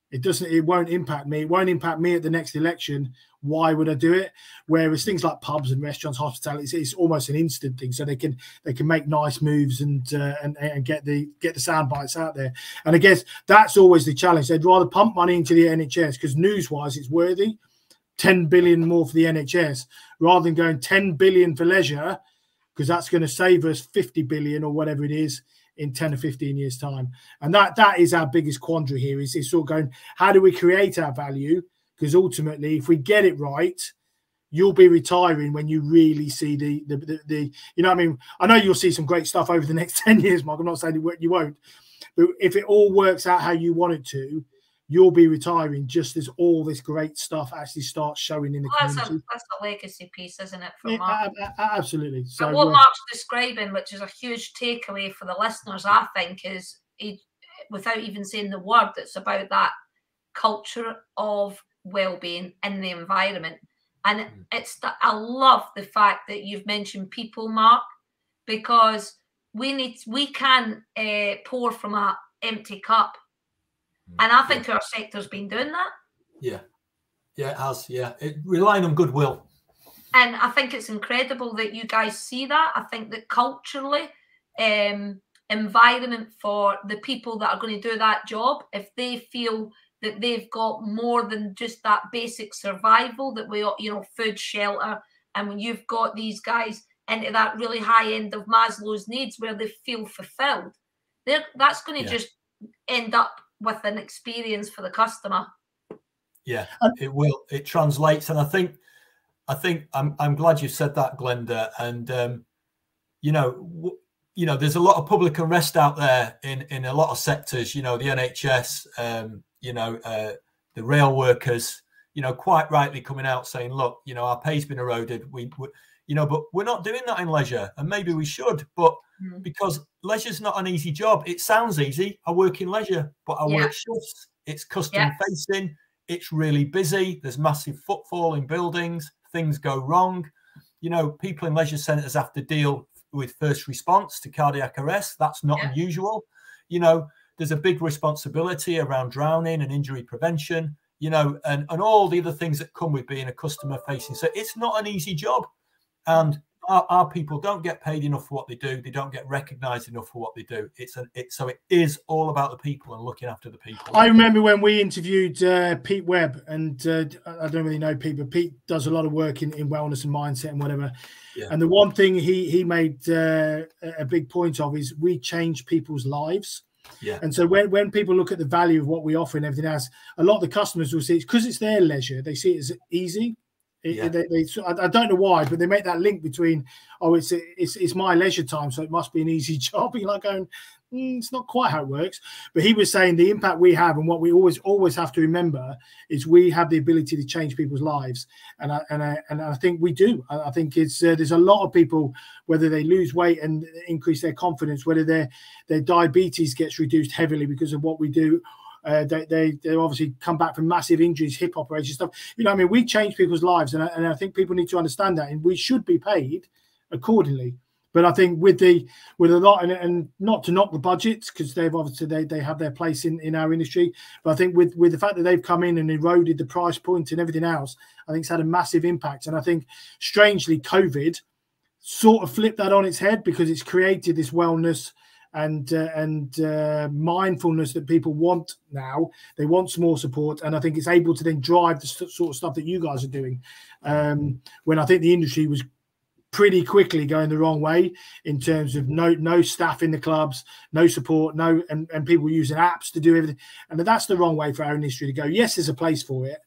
It doesn't, it won't impact me. It won't impact me at the next election. Why would I do it? Whereas things like pubs and restaurants, hospitality, it's, it's almost an instant thing. So they can they can make nice moves and uh, and and get the get the sound bites out there. And I guess that's always the challenge. They'd rather pump money into the NHS because news wise it's worthy. 10 billion more for the NHS rather than going 10 billion for leisure because that's going to save us 50 billion or whatever it is in 10 or 15 years time. And that that is our biggest quandary here is, is sort of going how do we create our value? Because ultimately if we get it right you'll be retiring when you really see the the, the the you know i mean? I know you'll see some great stuff over the next 10 years mark. I'm not saying you won't. But if it all works out how you want it to you'll be retiring just as all this great stuff actually starts showing in the Well, that's a community. that's a legacy piece, isn't it, for Yeah, Mark? a- a- absolutely. So But what uh, Mark's describing, which is a huge takeaway for the listeners, I think, is he, without even saying the word, it's about that culture of well-being in the environment. And it- it's the, I love the fact that you've mentioned people, Mark, because we need we can uh, pour from a empty cup, and I think our sector's been doing that. Yeah. Yeah, it has. Yeah. It, relying on goodwill. and I think it's incredible that you guys see that. I think that culturally, um, environment for the people that are going to do that job, if they feel that they've got more than just that basic survival, that we, you know, food, shelter, and when you've got these guys into that really high end of Maslow's needs where they feel fulfilled, they're, that's going to Yeah. just end up with an experience for the customer. Yeah, it will. It translates, and I think, I think I'm I'm glad you said that, Glenda. And um, you know, w- you know, there's a lot of public unrest out there in in a lot of sectors. You know, the NHS, um, you know, uh, the rail workers. You know, quite rightly coming out saying, look, you know, our pay's been eroded. We, we you know, but we're not doing that in leisure, and maybe we should, but Mhm. because leisure's not an easy job. It sounds easy. I work in leisure, but I Yeah. work shifts. It's customer facing. It's really busy. There's massive footfall in buildings. Things go wrong. You know, people in leisure centres have to deal with first response to cardiac arrest. That's not Yeah. unusual. You know, there's a big responsibility around drowning and injury prevention. You know, and and all the other things that come with being a customer facing. So it's not an easy job, and our, our people don't get paid enough for what they do. They don't get recognised enough for what they do. It's an it so it is all about the people and looking after the people. I remember when we interviewed uh, Pete Webb, and uh, I don't really know Pete, but Pete does a lot of work in, in wellness and mindset and whatever. Yeah. And the one thing he he made uh, a big point of is we change people's lives. Yeah. And so when, when people look at the value of what we offer and everything else, a lot of the customers will see it's because it's their leisure. They see it as easy. Yeah. they, they, I don't know why, but they make that link between oh, it's it's it's my leisure time, so it must be an easy job. You're like going, mm, it's not quite how it works. But he was saying the impact we have and what we always always have to remember is we have the ability to change people's lives, and I, and I, and I think we do. I, think it's uh, there's a lot of people whether they lose weight and increase their confidence, whether their their diabetes gets reduced heavily because of what we do uh, they, they they obviously come back from massive injuries, hip operations, stuff. You know, I mean, we change people's lives, and I, and I think people need to understand that, and we should be paid accordingly. But I think with the with a lot and, and not to knock the budgets because they've obviously they, they have their place in, in our industry. But I think with with the fact that they've come in and eroded the price point and everything else, I think it's had a massive impact. And I think strangely, COVID sort of flipped that on its head because it's created this wellness and uh, and uh, mindfulness that people want now. They want some more support, and I think it's able to then drive the st- sort of stuff that you guys are doing. Um, when I think the industry was pretty quickly going the wrong way in terms of no no staff in the clubs, no support, no and, and people using apps to do everything, and that's the wrong way for our industry to go. Yes, there's a place for it,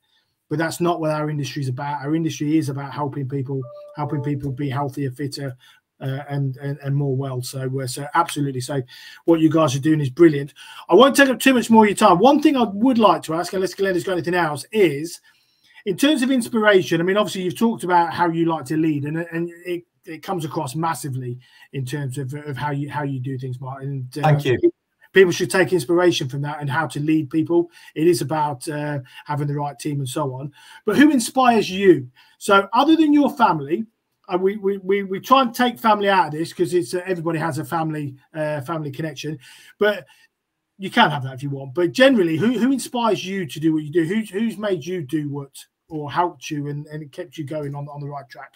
but that's not what our industry is about. Our industry is about helping people, helping people be healthier, fitter, uh, and, and, and more well. So uh, so absolutely. So what you guys are doing is brilliant. I won't take up too much more of your time. One thing I would like to ask, unless Glenn has got anything else, is in terms of inspiration. I mean, obviously you've talked about how you like to lead, and and it, it comes across massively in terms of, of how you how you do things, Martin. And, uh, Thank you. People should take inspiration from that and how to lead people. It is about uh, having the right team and so on. But who inspires you? So, other than your family, uh, we, we, we, we try and take family out of this because it's uh, everybody has a family uh, family connection, but you can have that if you want. But generally, who, who inspires you to do what you do? Who's who's made you do what or helped you and, and kept you going on on the right track?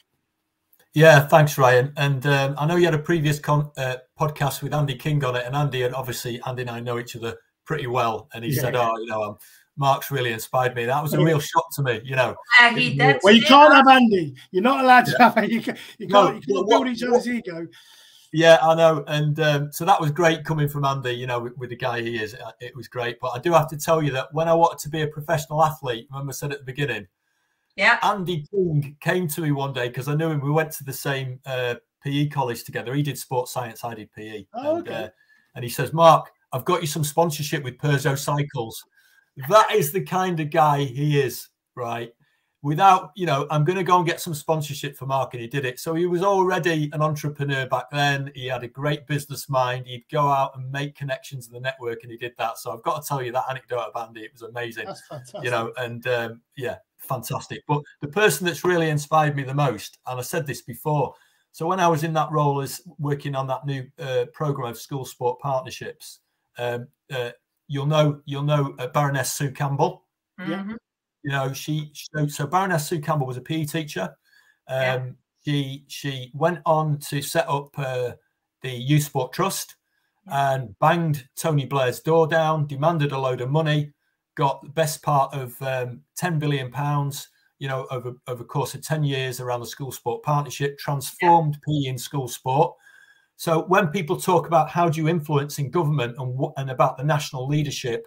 Yeah, thanks, Ryan. And um, I know you had a previous con- uh, podcast with Andy King on it, and Andy and obviously Andy and I know each other pretty well. And he yeah. said, "Oh, you know, I'm Mark's really inspired me. That was a real shock to me, you know. Yeah, he did. Well, you can't have Andy. You're not allowed to have You, can, you can't, you can't build each other's ego. Yeah, I know. And um, so that was great coming from Andy, you know, with, with, the guy he is. Uh, it was great. But I do have to tell you that when I wanted to be a professional athlete, remember I said at the beginning, yeah, Andy King came to me one day because I knew him. We went to the same uh, PE college together. He did sports science, I did PE. Oh, and, okay. Uh, and he says, Mark, I've got you some sponsorship with Peugeot Cycles that is the kind of guy he is, right? Without, you know, I'm going to go and get some sponsorship for Mark, and he did it. So he was already an entrepreneur back then. He had a great business mind. He'd go out and make connections in the network, and he did that. So I've got to tell you that anecdote of Andy. It was amazing, you know, and um, yeah, fantastic. But the person that's really inspired me the most, and I said this before. So when I was in that role as working on that new uh, program of school sport partnerships, um, uh, you'll know you'll know uh, Baroness Sue Campbell. Mm-hmm. You know she so, so, Baroness Sue Campbell was a PE teacher. Um, yeah. She she went on to set up uh, the Youth Sport Trust and banged Tony Blair's door down, demanded a load of money, got the best part of um, 10 billion pounds. You know, over over the course of 10 years around the school sport partnership, transformed yeah. PE in school sport so when people talk about how do you influence in government and and about the national leadership,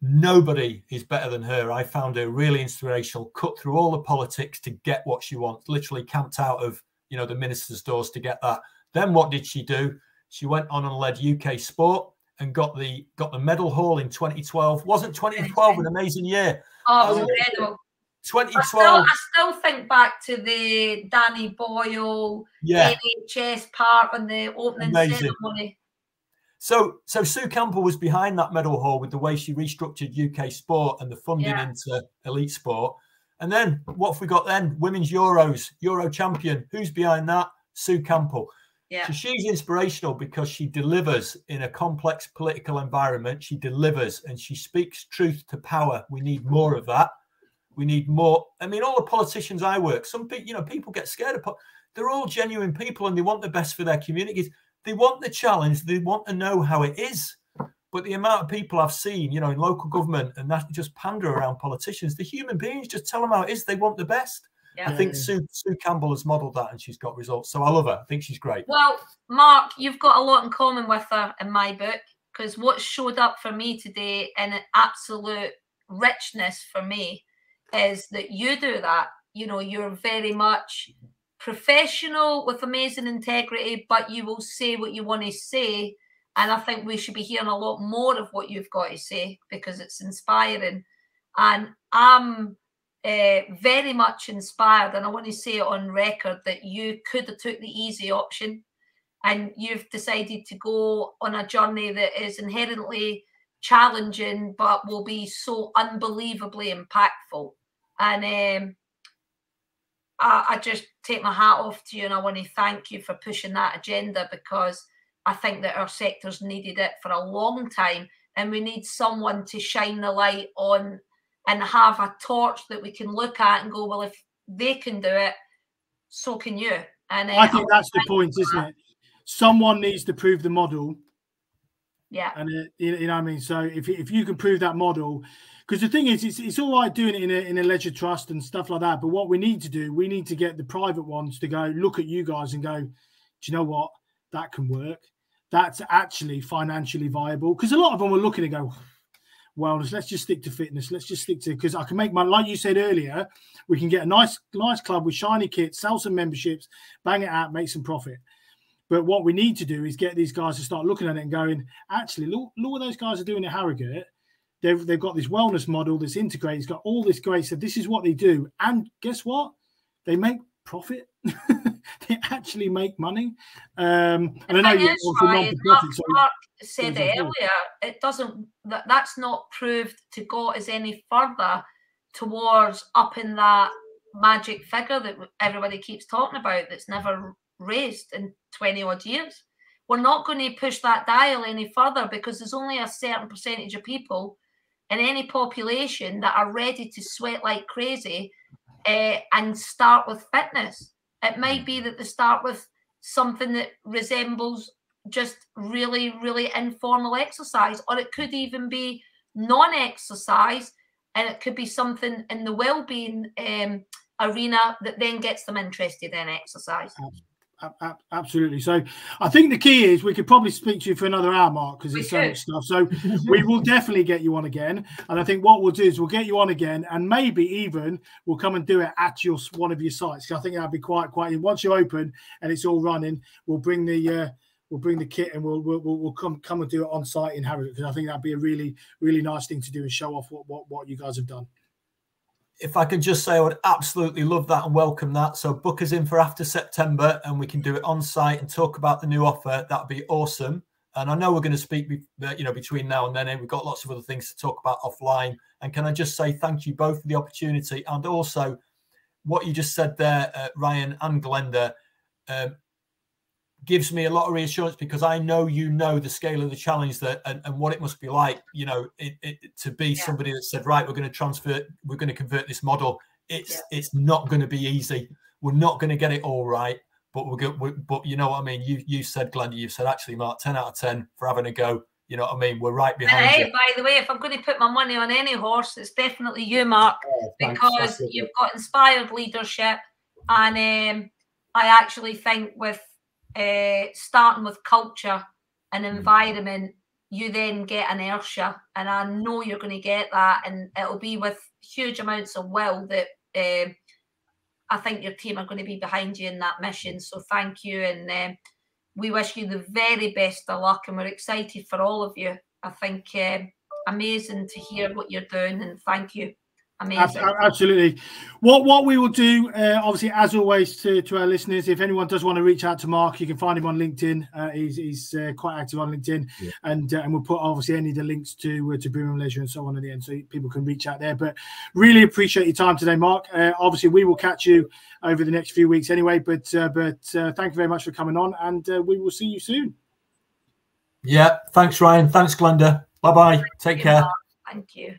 nobody is better than her. I found her really inspirational. Cut through all the politics to get what she wants. Literally camped out of you know the minister's doors to get that. Then what did she do? She went on and led UK Sport and got the got the medal haul in 2012. Wasn't 2012 an amazing year? Oh, incredible. 2012. I still, I still, think back to the Danny Boyle yeah. NHS part and the opening Amazing. ceremony. So, so Sue Campbell was behind that medal haul with the way she restructured UK sport and the funding yeah. into elite sport. And then what have we got then? Women's Euros, Euro champion. Who's behind that? Sue Campbell. Yeah. So she's inspirational because she delivers in a complex political environment. She delivers and she speaks truth to power. We need more of that. We need more. I mean, all the politicians I work, some people, you know, people get scared of. They're all genuine people, and they want the best for their communities. They want the challenge. They want to know how it is. But the amount of people I've seen, you know, in local government and that just pander around politicians, the human beings just tell them how it is. They want the best. Yeah. I think Sue, Sue Campbell has modelled that and she's got results. So I love her. I think she's great. Well, Mark, you've got a lot in common with her in my book because what showed up for me today in an absolute richness for me is that you do that you know you're very much professional with amazing integrity, but you will say what you want to say. And I think we should be hearing a lot more of what you've got to say because it's inspiring. And I'm uh, very much inspired, and I want to say it on record that you could have took the easy option, and you've decided to go on a journey that is inherently challenging, but will be so unbelievably impactful. And um, I, I just take my hat off to you, and I want to thank you for pushing that agenda because I think that our sector's needed it for a long time, and we need someone to shine the light on and have a torch that we can look at and go, well, if they can do it, so can you. And uh, I think that's the point, isn't it? Someone needs to prove the model. Yeah. And uh, you, know what I mean? So if, if you can prove that model, because the thing is, it's, it's all right doing it in a, in a leisure trust and stuff like that. But what we need to do, we need to get the private ones to go look at you guys and go, do you know what? That can work. That's actually financially viable. Because a lot of them are looking and go, wellness. Let's just stick to fitness. Let's just stick to because I can make my like you said earlier, we can get a nice nice club with shiny kits, sell some memberships, bang it out, make some profit. But what we need to do is get these guys to start looking at it and going, actually, look, look what those guys are doing at Harrogate. They've, they've got this wellness model that's integrated. It's got all this great stuff. This is what they do. And guess what? They make profit. they actually make money. Um, and I know you're also non-profit. So said it earlier, it doesn't that that's not proved to go as any further towards upping that magic figure that everybody keeps talking about that's never raised in 20 odd years. We're not going to push that dial any further because there's only a certain percentage of people in any population that are ready to sweat like crazy uh, and start with fitness. It might be that they start with something that resembles just really, really informal exercise, or it could even be non exercise and it could be something in the well being um, arena that then gets them interested in exercise. Absolutely. So I think the key is we could probably speak to you for another hour, Mark, because there's so much stuff. So we will definitely get you on again. And I think what we'll do is we'll get you on again, and maybe even we'll come and do it at your one of your sites. I think that'd be quite quite. Once you're open and it's all running, we'll bring the uh, we'll bring the kit and we'll we'll, we'll come come and do it on site in Harrogate because I think that'd be a really really nice thing to do and show off what what, what you guys have done. If I could just say, I would absolutely love that and welcome that. So book us in for after September, and we can do it on site and talk about the new offer. That'd be awesome. And I know we're going to speak, uh, you know, between now and then. We've got lots of other things to talk about offline. And can I just say thank you both for the opportunity and also what you just said there, uh, Ryan and Glenda. Um, gives me a lot of reassurance because I know you know the scale of the challenge that and, and what it must be like, you know, it, it, to be yeah. somebody that said, right, we're going to transfer, we're going to convert this model. It's yeah. it's not going to be easy. We're not going to get it all right, but we're good. but you know what I mean. You you said, Glenda, you've said actually, Mark, ten out of ten for having a go. You know what I mean? We're right behind hey, you. By the way, if I'm going to put my money on any horse, it's definitely you, Mark, oh, because you've got inspired leadership, and um, I actually think with uh, starting with culture and mm. environment, you then get an inertia. And I know you're going to get that. And it'll be with huge amounts of will that uh, I think your team are going to be behind you in that mission. So thank you. And um, we wish you the very best of luck. And we're excited for all of you. I think um, amazing to hear what you're doing. And thank you. Amazing. Absolutely. What what we will do, uh, obviously, as always, to, to our listeners, if anyone does want to reach out to Mark, you can find him on LinkedIn. Uh, he's he's uh, quite active on LinkedIn, yeah. and uh, and we'll put obviously any of the links to uh, to Boom Leisure and so on at the end, so people can reach out there. But really appreciate your time today, Mark. Uh, obviously, we will catch you over the next few weeks anyway. But but thank you very much for coming on, and we will see you soon. Yeah. Thanks, Ryan. Thanks, Glenda. Bye bye. Take care. Thank you.